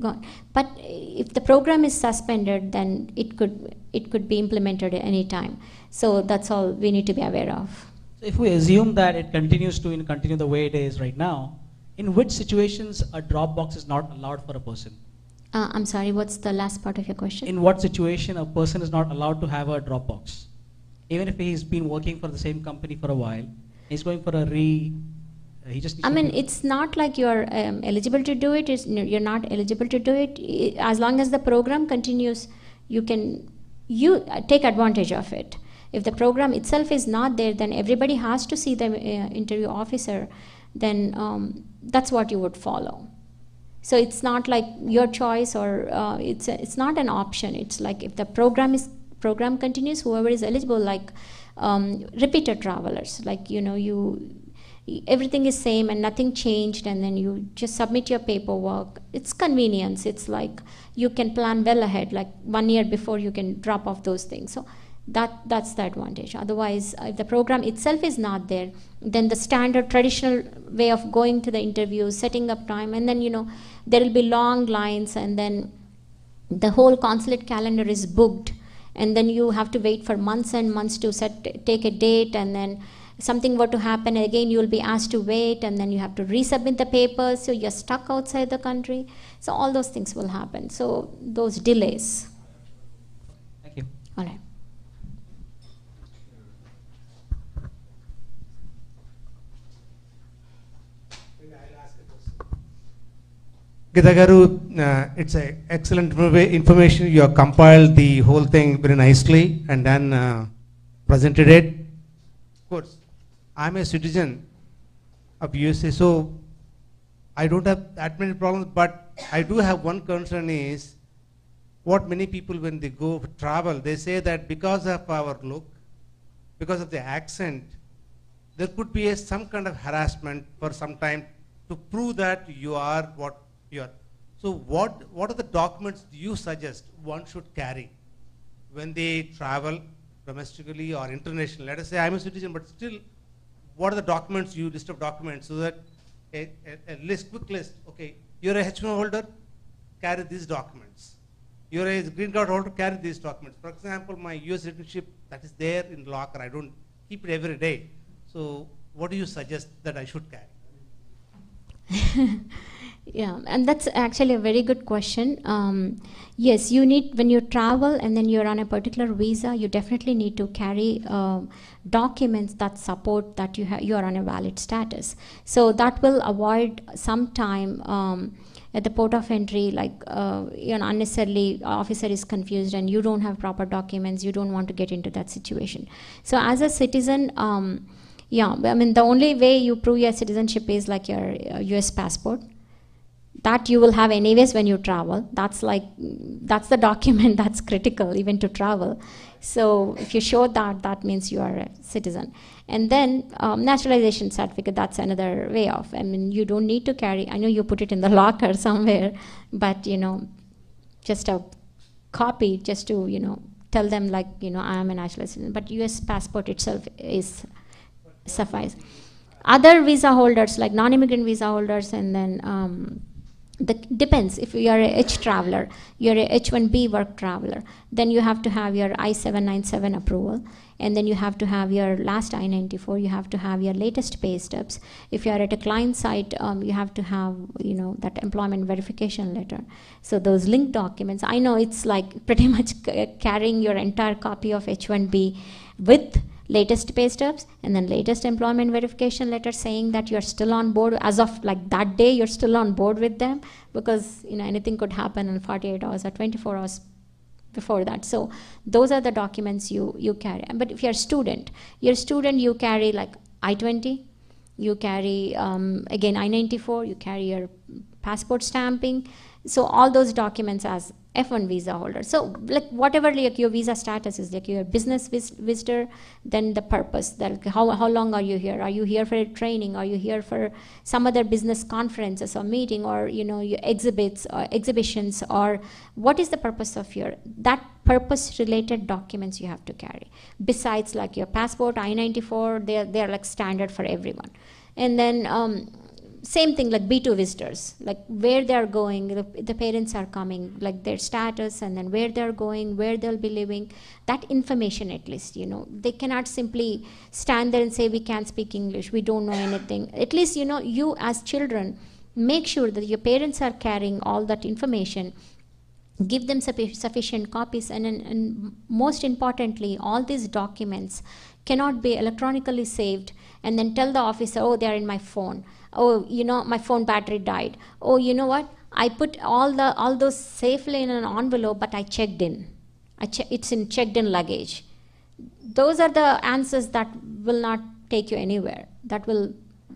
gone. But if the program is suspended, then it could it could be implemented at any time. So that's all we need to be aware of. So if we assume that it continues to in- continue the way it is right now, in which situations a Dropbox is not allowed for a person? Uh, I'm sorry, what's the last part of your question? In what situation a person is not allowed to have a Dropbox? Even if he's been working for the same company for a while, he's going for a re. uh, He just. I mean, it's not like you're um, eligible to do it. It's, you're not eligible to do it. As long as the program continues, you can you uh, take advantage of it. If the program itself is not there, then everybody has to see the uh, interview officer. Then um, that's what you would follow. So it's not like your choice, or uh, it's a, it's not an option. It's like if the program is program continues, whoever is eligible, like um, repeated travelers, like you know you everything is same and nothing changed and then you just submit your paperwork it's convenience it's like you can plan well ahead like one year before you can drop off those things so that that's the advantage. Otherwise if the program itself is not there then the standard traditional way of going to the interview setting up time and then you know there will be long lines and then the whole consulate calendar is booked and then you have to wait for months and months to set take a date and then something were to happen again you will be asked to wait and then you have to resubmit the papers so you're stuck outside the country. So all those things will happen. So those delays. Thank you. all right Geeta garu, uh, it's an excellent information. You have compiled the whole thing very nicely and then uh, presented it. Of course, I'm a citizen of USA, so I don't have that many problems. But I do have one concern is what many people when they go travel, they say that because of our look, because of the accent, there could be a, some kind of harassment for some time to prove that you are what So what, what are the documents you suggest one should carry when they travel domestically or internationally? Let us say I'm a citizen, but still, what are the documents you list of documents so that a, a, a list, quick list, okay, you're a H1 holder, carry these documents. You're a green card holder, carry these documents. For example, my US citizenship that is there in locker, I don't keep it every day. So what do you suggest that I should carry? yeah and that's actually a very good question. Um, yes you need when you travel and then you're on a particular visa you definitely need to carry um, documents that support that you you are on a valid status. So that will avoid some time um, at the port of entry like uh, you know unnecessarily officer is confused and you don't have proper documents you don't want to get into that situation. So as a citizen um, yeah i mean the only way you prove your citizenship is like your uh, us passport that you will have anyways when you travel. That's like that's the document that's critical even to travel. So if you show that that means you are a citizen. And then um, naturalization certificate that's another way of i mean you don't need to carry i know you put it in the locker somewhere but you know just a copy just to you know tell them like you know i am a naturalized citizen but us passport itself is suffice. Other visa holders like non-immigrant visa holders and then um, the depends if you are a H traveler, you're a H1B work traveler, then you have to have your I-797 approval, and then you have to have your last I-94. You have to have your latest pay stubs. If you are at a client site, um, you have to have you know that employment verification letter. So those linked documents. I know it's like pretty much carrying your entire copy of H1B with latest pay stubs and then latest employment verification letter saying that you're still on board as of like that day you're still on board with them because you know anything could happen in 48 hours or 24 hours before that. So those are the documents you you carry. But if you're a student you're a student you carry like i-20 you carry um, again i-94 you carry your passport stamping so all those documents as F1 visa holder. So like whatever like your visa status is, like you're business vis- visitor, then the purpose, that how, how long are you here? Are you here for training? Are you here for some other business conferences or meeting or you know your exhibits or exhibitions or what is the purpose of your that purpose related documents you have to carry besides like your passport I-94 they're they're like standard for everyone and then um, same thing like B2 visitors, like where they're going, the, the parents are coming, like their status, and then where they're going, where they'll be living. That information, at least, you know, they cannot simply stand there and say, We can't speak English, we don't know anything. At least, you know, you as children, make sure that your parents are carrying all that information give them sufficient copies and, and, and, most importantly all these documents cannot be electronically saved and then tell the officer oh they are in my phone oh you know my phone battery died. Oh you know what? I put all the all those safely in an envelope but i checked in. I che- it's in checked in luggage. Those are the answers that will not take you anywhere that will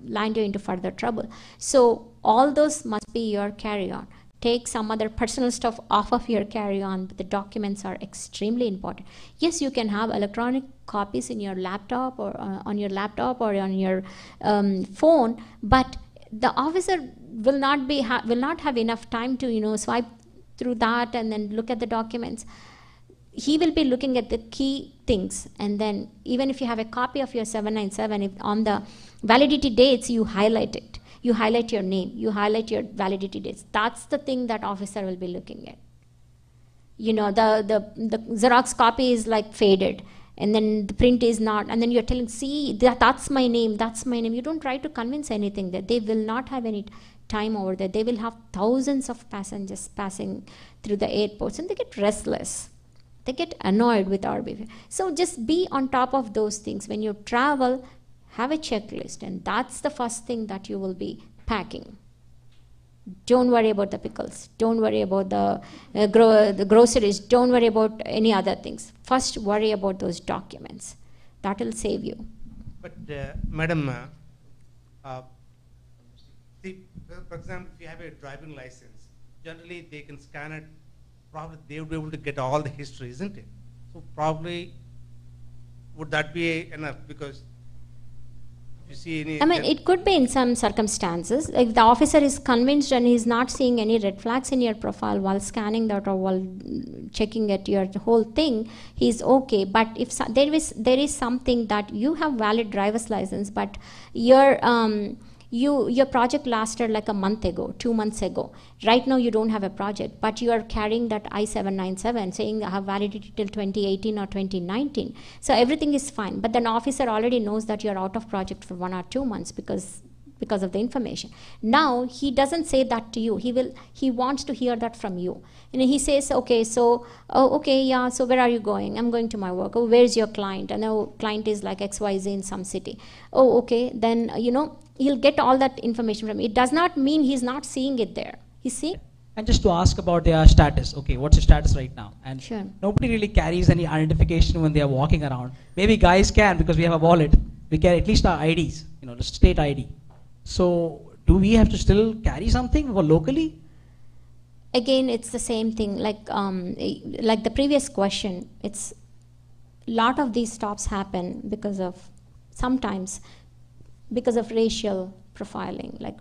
land you into further trouble. So all those must be your carry on take some other personal stuff off of your carry on but the documents are extremely important. Yes you can have electronic copies in your laptop or uh, on your laptop or on your um, phone but the officer will not be will not have enough time to you know swipe through that and then look at the documents. He will be looking at the key things and then even if you have a copy of your 797 if on the validity dates you highlight it you highlight your name, you highlight your validity dates. That's the thing that officer will be looking at. You know, the, the, the Xerox copy is like faded and then the print is not and then you're telling see that, that's my name that's my name. You don't try to convince anything that they will not have any time over there. They will have thousands of passengers passing through the airports and they get restless. They get annoyed with our behavior so just be on top of those things. When you travel have a checklist and that's the first thing that you will be packing. Don't worry about the pickles. Don't worry about the, uh, gro- the groceries. Don't worry about any other things. First worry about those documents. That will save you. But uh, madam uh, uh, see, for example if you have a driving license generally they can scan it. Probably they would be able to get all the history isn't it? So probably would that be enough? Because see any. I mean, it could be in some circumstances. If the officer is convinced and he's not seeing any red flags in your profile while scanning that or while checking at your whole thing, he's okay. But if so, there is there is something that you have valid driver's license, but your um, you your project lasted like a month ago two months ago. Right now you don't have a project but you are carrying that i797 saying i have validity till 2018 or 2019 so everything is fine but then officer already knows that you're out of project for one or two months because because of the information. Now he doesn't say that to you. He will he wants to hear that from you. And he says okay so oh okay yeah so where are you going? I'm going to my work. Oh where's your client? And oh client is like xyz in some city. Oh okay then you know he'll get all that information from it does not mean he's not seeing it there. You see? And just to ask about their status. Okay what's your status right now? And sure. nobody really carries any identification when they are walking around. Maybe guys can because we have a wallet. We carry at least our ids you know the state id so do we have to still carry something for locally? Again it's the same thing. Like um, like the previous question it's a lot of these stops happen because of sometimes because of racial profiling. Like,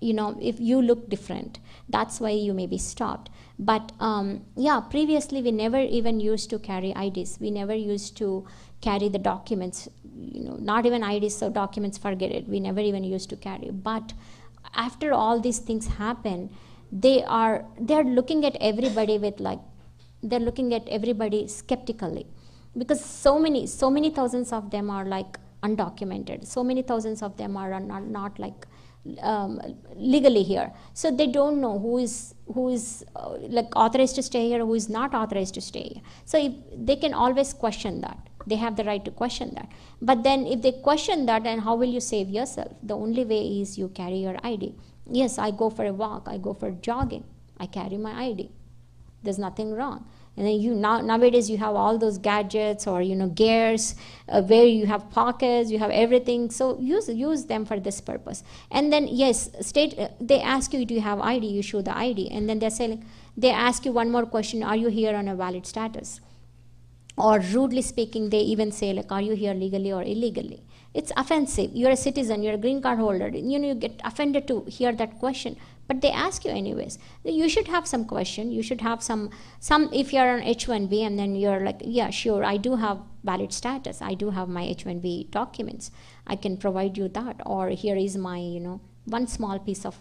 you know, if you look different, that's why you may be stopped. But um, yeah, previously we never even used to carry IDs. We never used to carry the documents. You know, not even IDs, so documents, forget it. We never even used to carry. But after all these things happen, they are they're looking at everybody with like they're looking at everybody skeptically because so many so many thousands of them are like undocumented. So many thousands of them are not, not like um, legally here. So they don't know who is who is uh, like authorized to stay here, who is not authorized to stay. So if, they can always question that. They have the right to question that. But then if they question that, and how will you save yourself? The only way is you carry your ID. Yes, I go for a walk. I go for jogging. I carry my ID. There's nothing wrong and then you now nowadays you have all those gadgets or you know gears uh, where you have pockets you have everything. So use use them for this purpose. And then yes state uh, they ask you do you have id you show the id and then they're saying they ask you one more question. Are you here on a valid status? Or rudely speaking they even say like are you here legally or illegally it's offensive. You're a citizen. You're a green card holder. You know you get offended to hear that question. But they ask you anyways. You should have some question. You should have some some if you're on h1b and then you're like yeah sure i do have valid status. I do have my h1b documents. I can provide you that. Or here is my you know one small piece of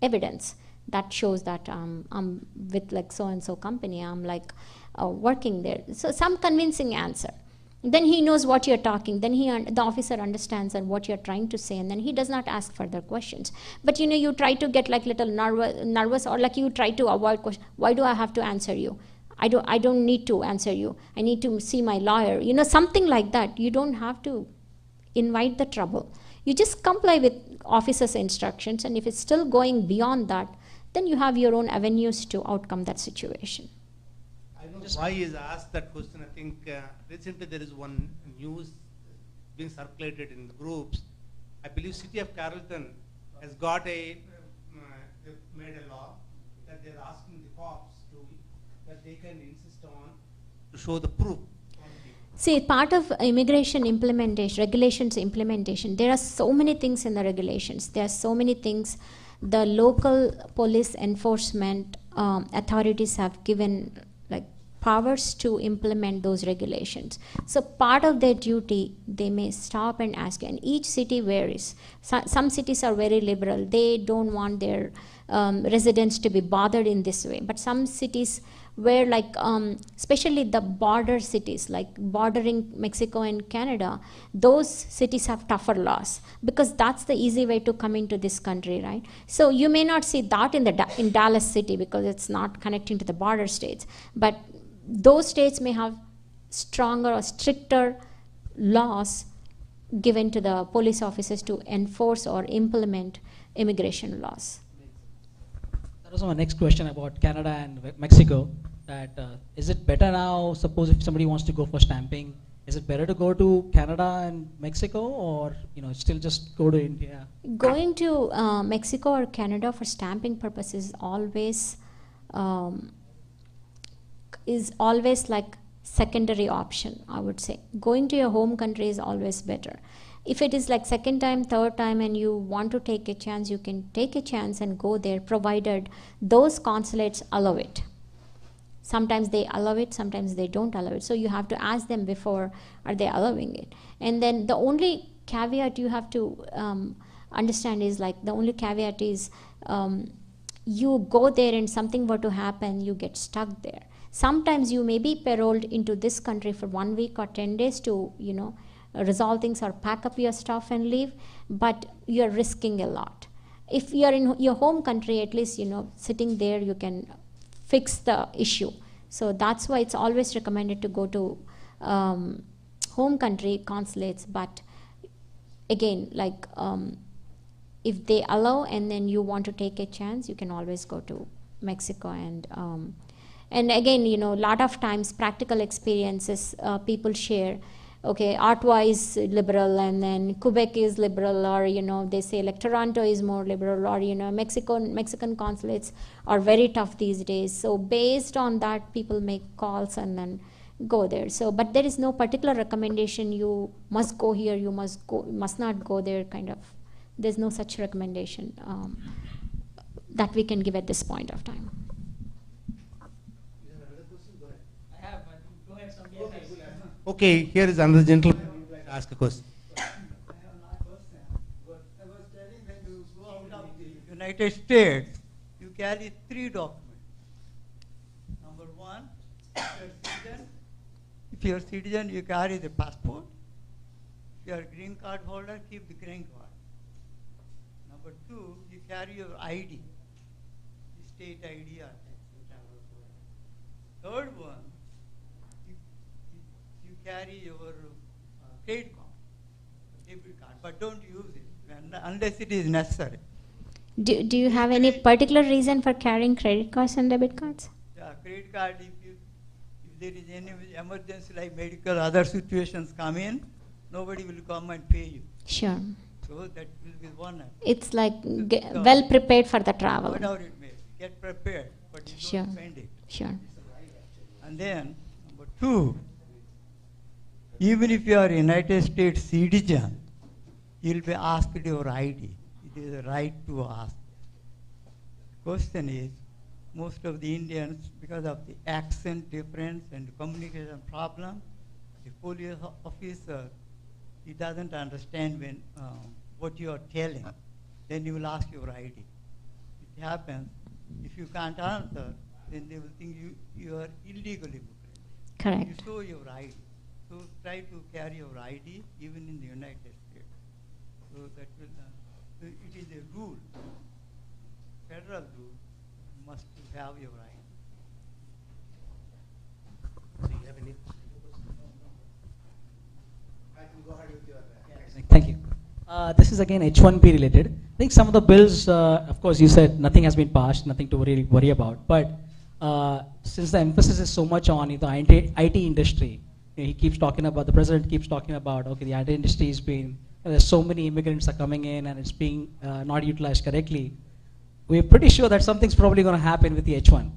evidence that shows that um, I'm with like so and so company. I'm like uh, working there. So some convincing answer. Then he knows what you're talking. Then he the officer understands and what you're trying to say, and then he does not ask further questions. But you know, you try to get like little nervous, nervous, or like you try to avoid question. Why do I have to answer you? I don't. I don't need to answer you. I need to see my lawyer. You know, something like that. You don't have to invite the trouble. You just comply with officer's instructions, and if it's still going beyond that, then you have your own avenues to outcome that situation. I don't why is asked that question. I think uh, recently there is one news being circulated in the groups. I believe City of Carrollton has got a, uh, they've made a law that they're asking the cops to, that they can insist on to show the proof. on See, part of immigration implementation, regulations implementation, there are so many things in the regulations. There are so many things the local police enforcement um, authorities have given, like powers to implement those regulations. So, part of their duty, they may stop and ask. And each city varies. So, some cities are very liberal; they don't want their um, residents to be bothered in this way. But some cities where like um, especially the border cities like bordering mexico and canada those cities have tougher laws because that's the easy way to come into this country right so you may not see that in the in dallas city because it's not connecting to the border states but those states may have stronger or stricter laws given to the police officers to enforce or implement immigration laws That was my next question about Canada and Mexico. That uh, is it better now? Suppose if somebody wants to go for stamping, is it better to go to Canada and Mexico, or you know, still just go to India? Going to uh, Mexico or Canada for stamping purposes is always um, is always like secondary option. I would say going to your home country is always better. If it is like second time, third time, and you want to take a chance, you can take a chance and go there, provided those consulates allow it. Sometimes they allow it, sometimes they don't allow it. So you have to ask them before are they allowing it. And then the only caveat you have to um, understand is like the only caveat is um, you go there and something were to happen, you get stuck there. Sometimes you may be paroled into this country for one week or 10 days to, you know, resolve things or pack up your stuff and leave, but you're risking a lot. If you're in your home country, at least, you know, sitting there, you can fix the issue. So that's why it's always recommended to go to um, home country consulates. But again, like um, if they allow and then you want to take a chance, you can always go to Mexico and um, and again, you know, a lot of times practical experiences uh, people share. Okay, Ottawa is liberal, and then Quebec is liberal, or you know, they say like Toronto is more liberal, or you know, Mexico Mexican consulates are very tough these days. So based on that, people make calls and then go there. So, but there is no particular recommendation. You must go here. You must go. Must not go there. Kind of. There's no such recommendation um, that we can give at this point of time. I have. Go ahead, somebody Okay, here is another gentleman who would like to ask a question. United States, you carry three documents. Number one, if you're citizen, if you're citizen, you carry the passport. If you're a green card holder, keep the green card. Number two, you carry your ID, state ID Third one, carry your uh, credit card, debit card, but don't use it unless it is necessary. Do, do you have any particular reason for carrying credit cards and debit cards? Yeah, credit card, if you, if there is any emergency like medical, other situations come in, nobody will come and pay you. Sure. So that will be one. It's like ge- So- well prepared for the travel. Whatever it may, be, get prepared, but you Sure. don't spend it. Sure. And then, number two, even if you are a United States citizen, you'll be asked your ID. It is a right to ask. Question is, most of the Indians, because of the accent difference and communication problem, the police officer, he doesn't understand when, uh, what you are telling. then you will ask your ID. It happens. If you can't answer, then they will think you, you are illegally. Correct. You show your ID. So try to carry your ID even in the United States. So that will, uh, so it is a rule, federal rule, must have your ID. Do you have any? I can go ahead with your. uh, Thank you. Uh, This is again H-1B related. I think some of the bills, uh, of course, you said nothing has been passed, nothing to really worry about. But uh, since the emphasis is so much on the IT IT industry, you know, he keeps talking about, the president keeps talking about, okay, the industry is being, there's so many immigrants are coming in and it's being uh, not utilized correctly. We're pretty sure that something's probably going to happen with the H1.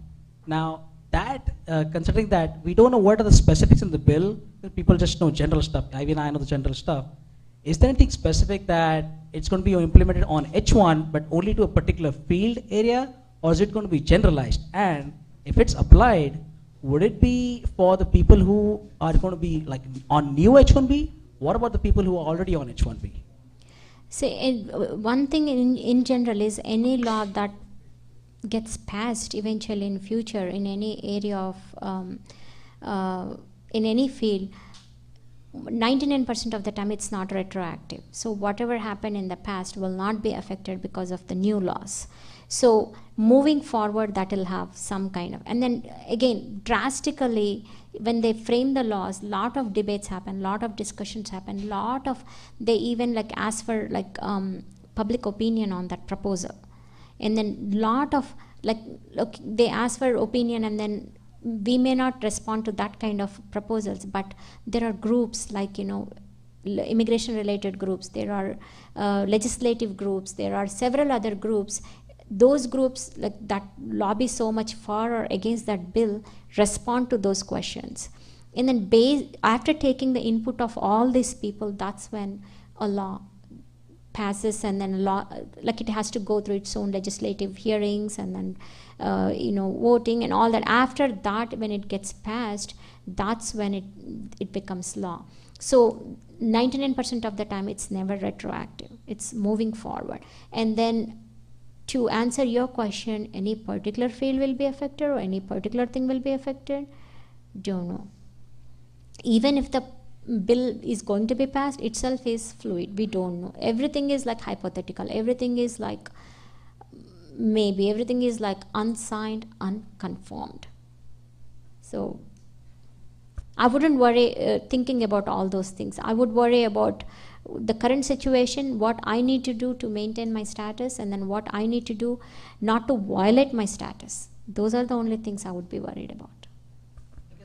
Now, that, uh, considering that we don't know what are the specifics in the bill, people just know general stuff. I mean, I know the general stuff. Is there anything specific that it's going to be implemented on H1 but only to a particular field area or is it going to be generalized? And if it's applied, would it be for the people who are going to be like on new H1B? What about the people who are already on H1B? See, one thing in, in general is any law that gets passed eventually in future in any area of um, uh, in any field 99% of the time it's not retroactive so whatever happened in the past will not be affected because of the new laws so moving forward that will have some kind of and then again drastically when they frame the laws lot of debates happen lot of discussions happen lot of they even like ask for like um, public opinion on that proposal. And then lot of like look they ask for opinion and then we may not respond to that kind of proposals but there are groups like you know immigration related groups there are uh, legislative groups there are several other groups those groups like that lobby so much for or against that bill respond to those questions. And then base, after taking the input of all these people that's when a law passes and then law like it has to go through its own legislative hearings and then uh, you know voting and all that. After that when it gets passed that's when it it becomes law. So 99% of the time it's never retroactive. It's moving forward. And then to answer your question any particular field will be affected or any particular thing will be affected? Don't know. Even if the bill is going to be passed itself is fluid. We don't know. Everything is like hypothetical. Everything is like maybe everything is like unsigned unconfirmed. So i wouldn't worry uh, thinking about all those things. I would worry about the current situation what i need to do to maintain my status and then what i need to do not to violate my status those are the only things i would be worried about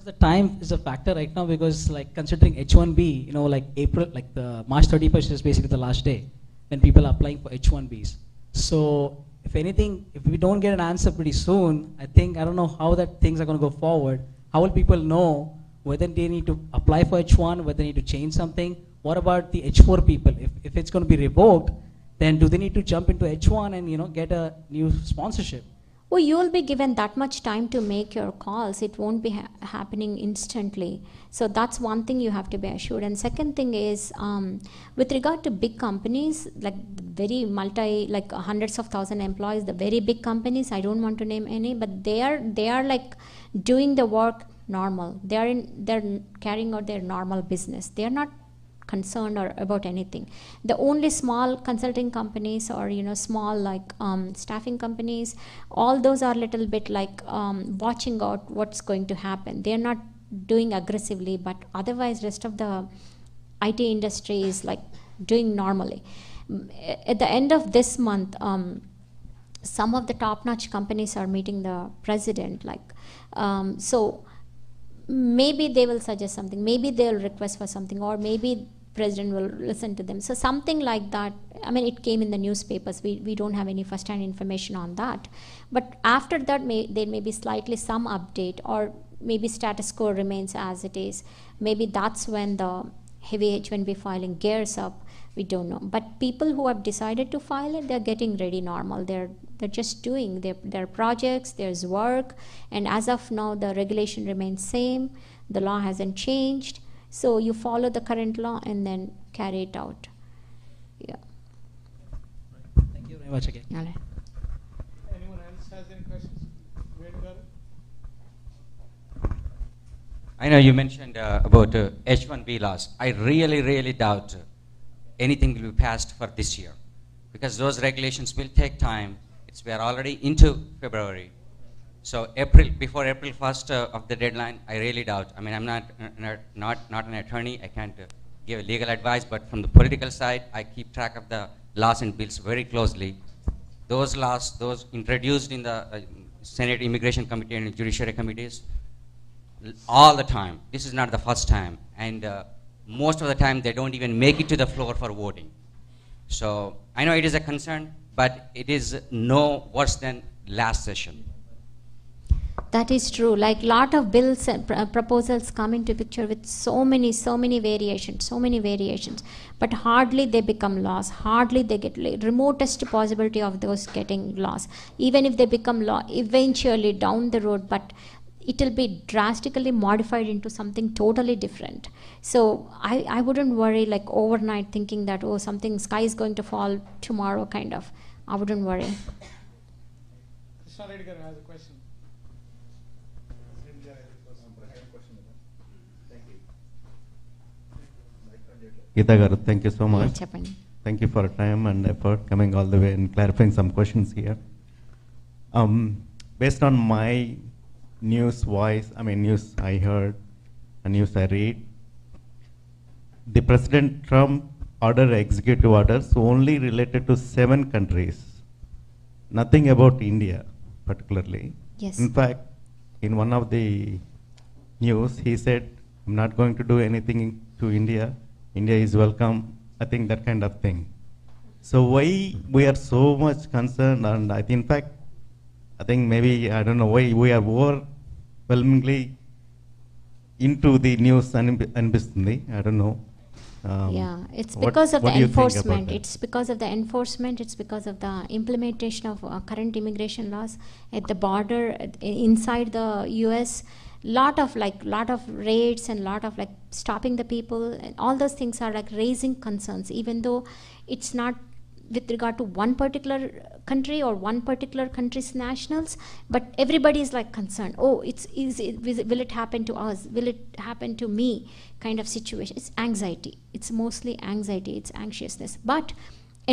guess the time is a factor right now because like considering H1B, you know, like April, like the March 31st is basically the last day when people are applying for H1Bs. So if anything, if we don't get an answer pretty soon, I think, I don't know how that things are going to go forward. How will people know whether they need to apply for H1, whether they need to change something? What about the H4 people? If, if it's going to be revoked, then do they need to jump into H1 and, you know, get a new sponsorship? Well, you will be given that much time to make your calls. It won't be ha- happening instantly. So that's one thing you have to be assured. And second thing is, um, with regard to big companies, like very multi, like hundreds of thousand employees, the very big companies. I don't want to name any, but they are they are like doing the work normal. They are in they're carrying out their normal business. They are not concerned or about anything. The only small consulting companies or you know small like um, staffing companies all those are little bit like um, watching out what's going to happen. They're not doing aggressively but otherwise rest of the it industry is like doing normally. At the end of this month um, some of the top-notch companies are meeting the president like um, so maybe they will suggest something maybe they'll request for something or maybe president will listen to them. So something like that i mean it came in the newspapers. We, we don't have any first-hand information on that. But after that may, there may be slightly some update or maybe status quo remains as it is. Maybe that's when the heavy h1b filing gears up. We don't know. But people who have decided to file it they're getting ready normal. They're they're just doing their, their projects there's work. And as of now the regulation remains same. The law hasn't changed so you follow the current law and then carry it out yeah Thank you. very much again. All right. Anyone else has any questions? Venugaru? I know you mentioned uh, about uh, H-1B laws. I really, really doubt anything will be passed for this year because those regulations will take time. It's we are already into February, so April before April 1st uh, of the deadline. I really doubt. I mean, I'm not not not, not an attorney. I can't uh, give legal advice, but from the political side, I keep track of the laws and bills very closely. Those laws, those introduced in the uh, Senate Immigration Committee and Judiciary Committees, all the time. This is not the first time, and uh, most of the time they don't even make it to the floor for voting. So I know it is a concern, but it is no worse than last session. That is true. Like lot of bills and pr- proposals come into picture with so many, so many variations, so many variations. But hardly they become laws. Hardly they get like, remotest possibility of those getting laws. Even if they become law, eventually down the road, but it will be drastically modified into something totally different. So I, I wouldn't worry like overnight thinking that oh something sky is going to fall tomorrow kind of. I wouldn't worry. Garu has a question. Geeta Garu, thank you so much. Chepani. Thank you for time and effort coming all the way and clarifying some questions here. Um, based on my news voice, I mean news I heard and news I read, the President Trump ordered executive orders only related to seven countries, nothing about India particularly. Yes. In fact, in one of the news, he said, I'm not going to do anything to India India is welcome. I think that kind of thing. So why we are so much concerned, and I think, in fact, I think maybe I don't know why we are overwhelmingly into the news అనిపి- అనిపిస్తుంది I don't know. Um, yeah, it's what- because of what the do you think about enforcement. that? It's because of the enforcement. It's because of the implementation of uh, current immigration laws at the border, at- inside the U.S. Lot of like lot of raids and lot of like stopping the people. And all those things are like raising concerns, even though it's not with regard to one particular country or one particular country's nationals, but everybody is like concerned. Oh, it's is it, will it- will it happen to us? Will it happen to me? Kind of situation. It's anxiety. It's mostly anxiety. It's anxiousness. But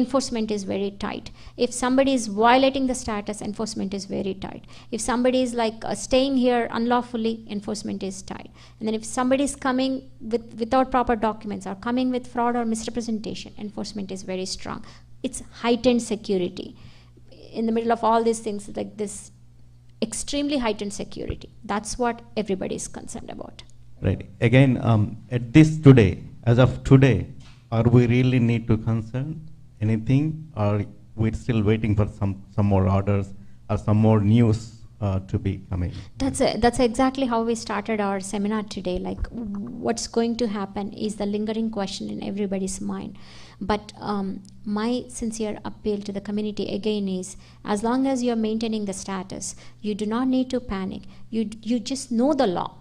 enforcement is very tight. If somebody is violating the status, enforcement is very tight. If somebody is like uh, staying here unlawfully, enforcement is tight. And then if somebody is coming with without proper documents or coming with fraud or misrepresentation, enforcement is very strong. It's heightened security. In the middle of all these things, like this extremely heightened security. That's what everybody is concerned about. Right. Again, um, at this today, as of today, are we really need to concern anything, or we're still waiting for some some more orders or some more news uh, to be coming? That's a, that's exactly how we started our seminar today. Like, what's going to happen is the lingering question in everybody's mind. But um, my sincere appeal to the community again is, as long as you're maintaining the status, you do not need to panic. You you just know the law.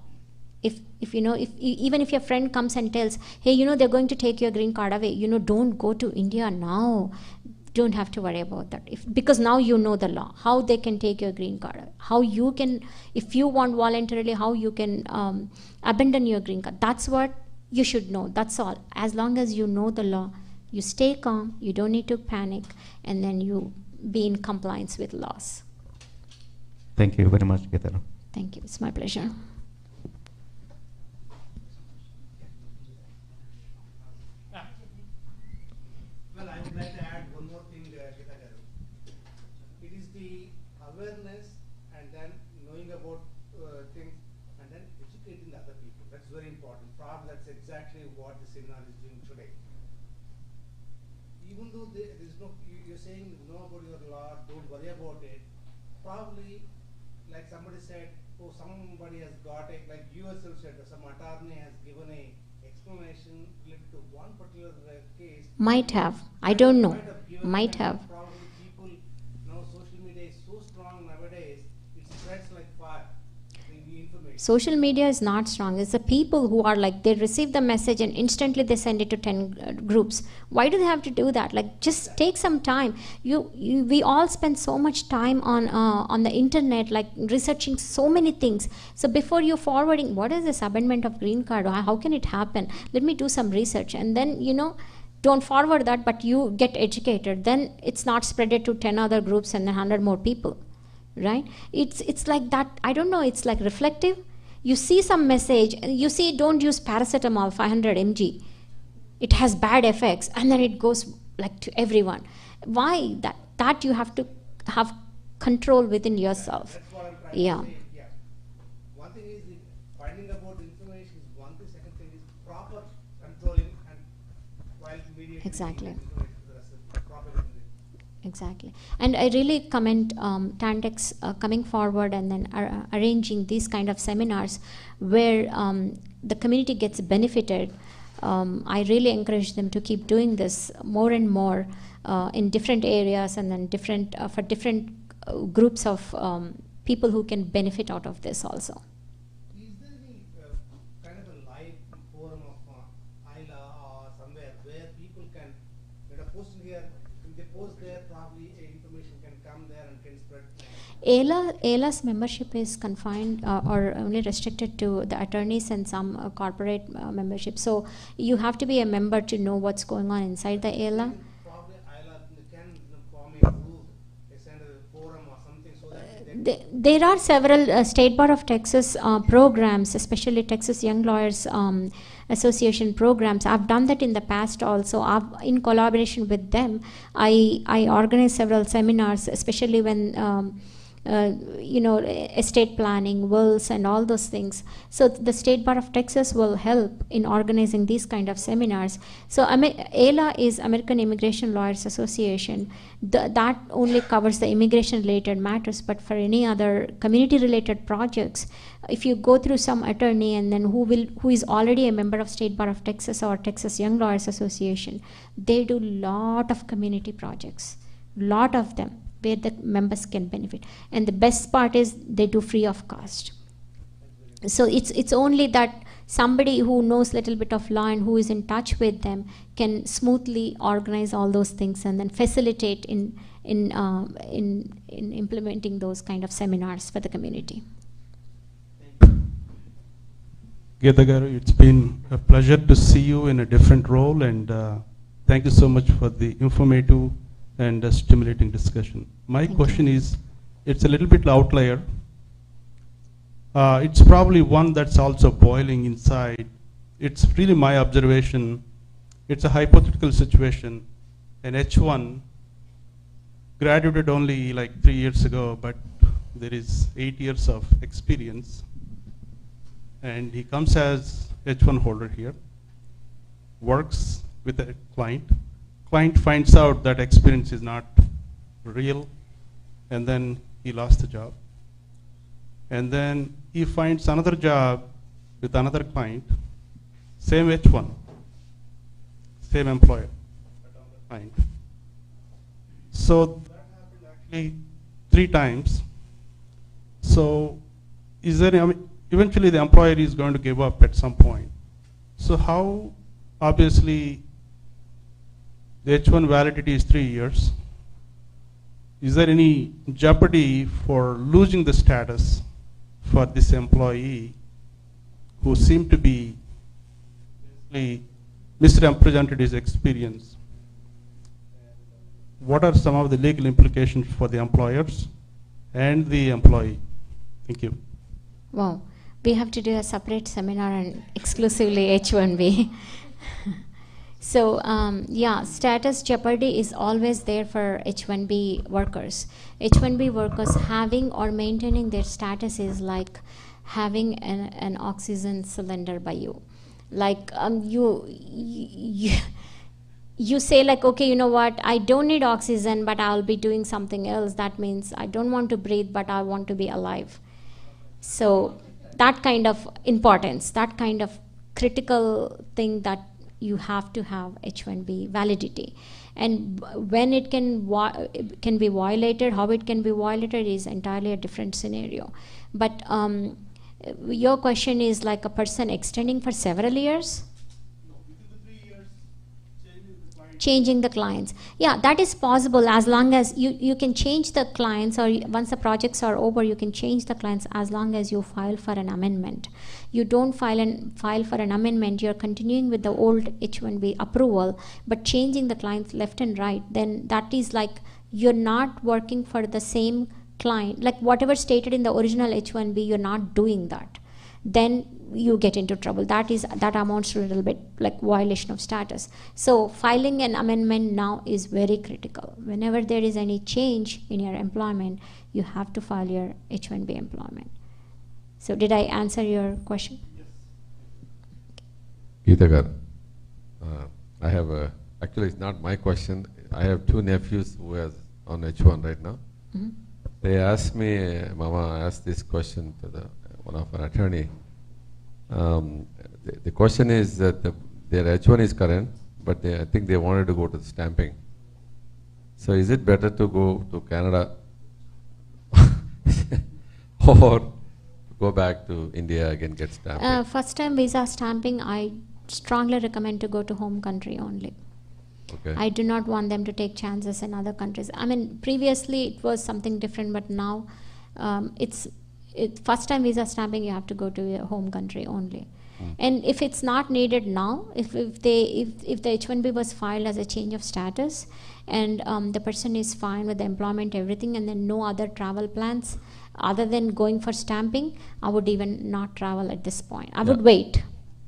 If if you know if even if your friend comes and tells, hey, you know they're going to take your green card away, you know, don't go to India now. Don't have to worry about that. If because now you know the law how they can take your green card how you can if you want voluntarily how you can um, abandon your green card. That's what you should know. That's all. As long as you know the law you stay calm you don't need to panic and then you be in compliance with laws. Thank you very much, Geeta. thank you. It's my pleasure Well, I would like to add one more thing, uh, Geeta garu. It is the awareness and then knowing about uh, things and then educating the other people. That's very important. Probably that's exactly what the seminar is doing today. Even though there is no, you, you're saying know about your law, don't worry about it. Probably, like somebody said, oh, somebody has got it, like you yourself said, some attorney has given a explanation related to one particular case. might have. I don't know. Might have Probably people, you know, social media is so strong nowadays, it spreads like fire. The, the social media is not strong. It's the people who are like they receive the message and instantly they send it to 10 uh, groups. Why do they have to do that? Like just take some time. You, you we all spend so much time on uh, on the internet like researching so many things. So before you forwarding what is this amendment of green card? How, can it happen? Let me do some research. And then you know don't forward that but you get educated. Then it's not spreaded to 10 other groups and then 100 more people right? It's it's like that. I don't know. It's like reflective you see some message you see don't use paracetamol 500 mg it has bad effects and then it goes like to everyone why that that you have to have control within yourself That's what I'm trying Yeah. to say. Yeah. One thing is finding about information is one thing. Second thing is proper controlling and while mediating Exactly. information to the rest of the proper information. Exactly. And I really commend um, TANTEX uh, coming forward and then ar- arranging these kind of seminars where um, the community gets benefited. Um, I really encourage them to keep doing this more and more uh, in different areas and then different uh, for different uh, groups of um, people who can benefit out of this also. Is there any uh, kind of a live forum of uh, ILA or somewhere where people can, get a post here, if they post there, probably uh, information can come there and can spread. ALA, ALA's membership is confined uh, or only restricted to the attorneys and some uh, corporate uh, membership. So you have to be a member to know what's going on inside the ALA. Probably ILA can form a group, a kind of a forum or something so that There are several uh, State Bar of Texas uh, programs, especially Texas Young Lawyers um, Association programs. I've done that in the past also. I've, in collaboration with them, I, I organize several seminars, especially when. Um, uh, you know, estate planning, wills, and all those things. So the State Bar of Texas will help in organizing these kind of seminars. So Ame- ALA is American Immigration Lawyers Association. That only covers the immigration-related matters, but for any other community-related projects, if you go through some attorney and then who will who is already a member of State Bar of Texas or Texas Young Lawyers Association, they do lot of community projects, lot of them where the members can benefit. And the best part is they do free of cost. So it's it's only that somebody who knows little bit of law and who is in touch with them can smoothly organize all those things and then facilitate in in uh, in in implementing those kind of seminars for the community. Geeta garu, it's been a pleasure to see you in a different role, and uh, thank you so much for the informative and a stimulating discussion. My Thank you. question is, it's a little bit outlier. Uh, it's probably one that's also boiling inside. It's really my observation. It's a hypothetical situation. An H1 graduated only like three years ago, but there is eight years of experience and he comes as H1 holder here, works with a client. Client finds out that experience is not real, and then he lost the job. And then he finds another job with another client, same H1, same employer, client. So that happened actually three times. So is there, I mean, eventually the employer is going to give up at some point. So how, obviously, the H1 validity is three years. Is there any jeopardy for losing the status for this employee who seemed to be misrepresented his experience? What are some of the legal implications for the employers and the employee? Thank you. Wow, we have to do a separate seminar on exclusively H1B. so, um, yeah, status jeopardy is always there for H1B workers. H1B workers having or maintaining their status is like having an, an oxygen cylinder by you. Like um, you, you, you say like okay you know what i don't need oxygen but i'll be doing something else that means i don't want to breathe but i want to be alive so that kind of importance that kind of critical thing that you have to have h1b validity and when it can can be violated how it can be violated is entirely a different scenario but um, Your question is like a person extending for several years? Changing the clients. Yeah that is possible as long as you you can change the clients or once the projects are over you can change the clients as long as you file for an amendment. You don't file an file for an amendment you're continuing with the old h1b approval but changing the clients left and right then that is like you're not working for the same client like whatever stated in the original h1b you're not doing that. Then you get into trouble that is that amounts to a little bit like violation of status so filing an amendment now is very critical whenever there is any change in your employment you have to file your h1b employment so did i answer your question Geeta garu, uh, I have a, actually it's not my question. I have two nephews who are on H1 right now. Mhm. They asked me, Mama asked this question to the, one of our attorney. Um, the, the question is that the, their H1 is current, but they, I think they wanted to go to the stamping. So is it better to go to Canada or go back to India again get stamping? uh, first time visa stamping i strongly recommend to go to home country only okay. I do not want them to take chances in other countries. I mean, previously it was something different, but now um, it's it, first time visa stamping. You have to go to your home country only. And if it's not needed now, if, if they if, if the H1B was filed as a change of status, and um, the person is fine with the employment, everything, and then no other travel plans other than going for stamping, I would even not travel at this point. I would wait.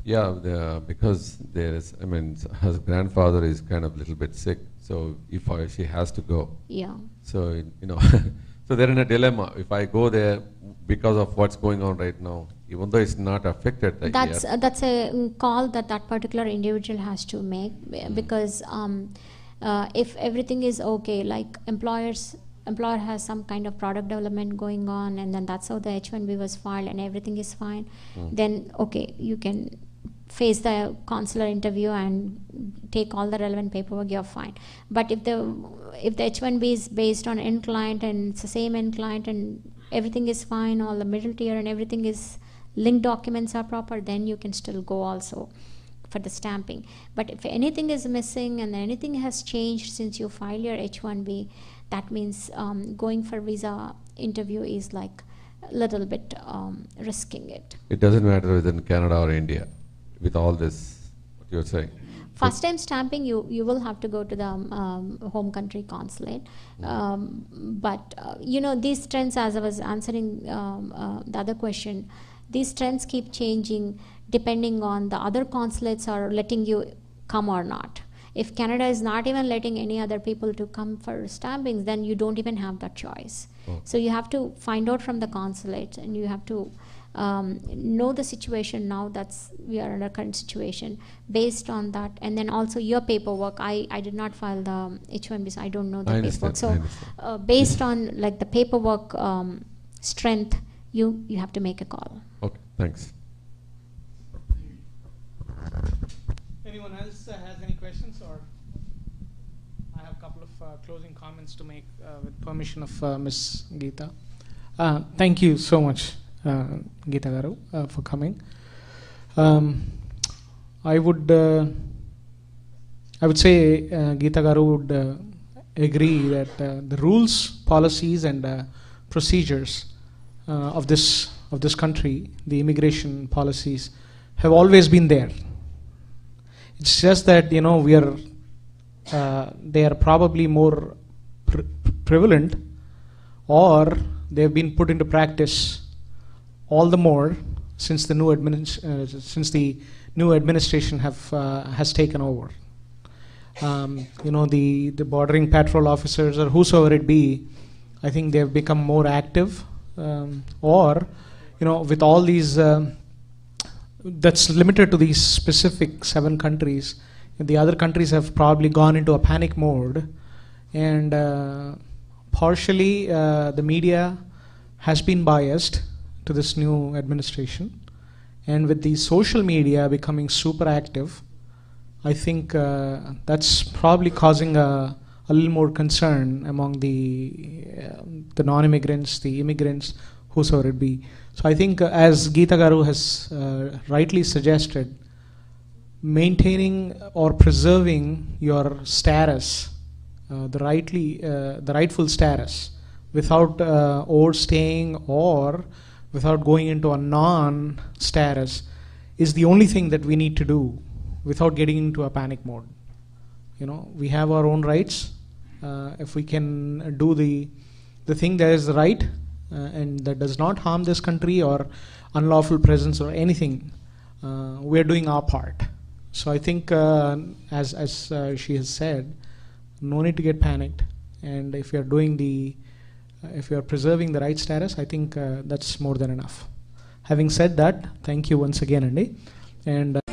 Yeah, the, because there is, I mean, her grandfather is kind of a little bit sick, so if I, she has to go. Yeah. So, you know, so they're in a dilemma. If I go there because of what's going on right now, even though it's not affected That's uh, that's a mm, call that that particular individual has to make because um, uh, if everything is okay, like employers employer has some kind of product development going on, and then that's how the H1B was filed, and everything is fine, Mm. then okay, you can face the consular interview and take all the relevant paperwork. You're fine. But if the if the H1B is based on end client and it's the same end client and everything is fine, all the middle tier and everything is linked documents are proper, then you can still go also for the stamping. But if anything is missing and anything has changed since you filed your H1B, that means um, going for visa interview is like a little bit um, risking it. it doesn't matter whether in Canada or India, with all this, what you're saying. First time stamping, you, you will have to go to the um, um, home country consulate. Um, but, uh, you know, these trends, as I was answering um, uh, the other question, these trends keep changing depending on the other consulates are letting you come or not. If Canada is not even letting any other people to come for stampings, then you don't even have that choice. Oh. So you have to find out from the consulate and you have to um, know the situation now that's we are in a current situation based on that and then also your paperwork i i did not file the um, h1b so i don't know the I paperwork so uh, based on like the paperwork um, strength you you have to make a call Okay, thanks. Anyone else uh, has any questions or? I have a couple of uh, closing comments to make uh, with permission of uh, Ms. Geeta. Uh, thank you so much, Geeta Garu, uh, for coming. Um, I would, uh, I would say uh, Geeta Garu would uh, agree that uh, the rules, policies, and uh, procedures uh, of this of this country, the immigration policies, have always been there. It's just that you know we are uh, they are probably more pre- prevalent, or they have been put into practice all the more since the new adminis- uh, since the new administration have uh, has taken over. Um, you know the the bordering patrol officers or whosoever it be, I think they have become more active, um, or you know with all these. um that's limited to these specific seven countries. The other countries have probably gone into a panic mode, and uh, partially uh, the media has been biased to this new administration. And with the social media becoming super active, I think uh, that's probably causing a, a little more concern among the uh, the non-immigrants, the immigrants whosoever it be. So I think, uh, as Geeta Garu has uh, rightly suggested, maintaining or preserving your status, uh, the rightly, uh, the rightful status, without overstaying or without going into a non-status, is the only thing that we need to do without getting into a panic mode. You know, we have our own rights. Uh, if we can do the the thing that is right uh, and that does not harm this country or unlawful presence or anything, uh, we are doing our part. So I think, uh, as as uh, she has said, no need to get panicked. And if you are doing the, if you are preserving the right status, I think uh, that's more than enough. Having said that, thank you once again, Andy. And uh,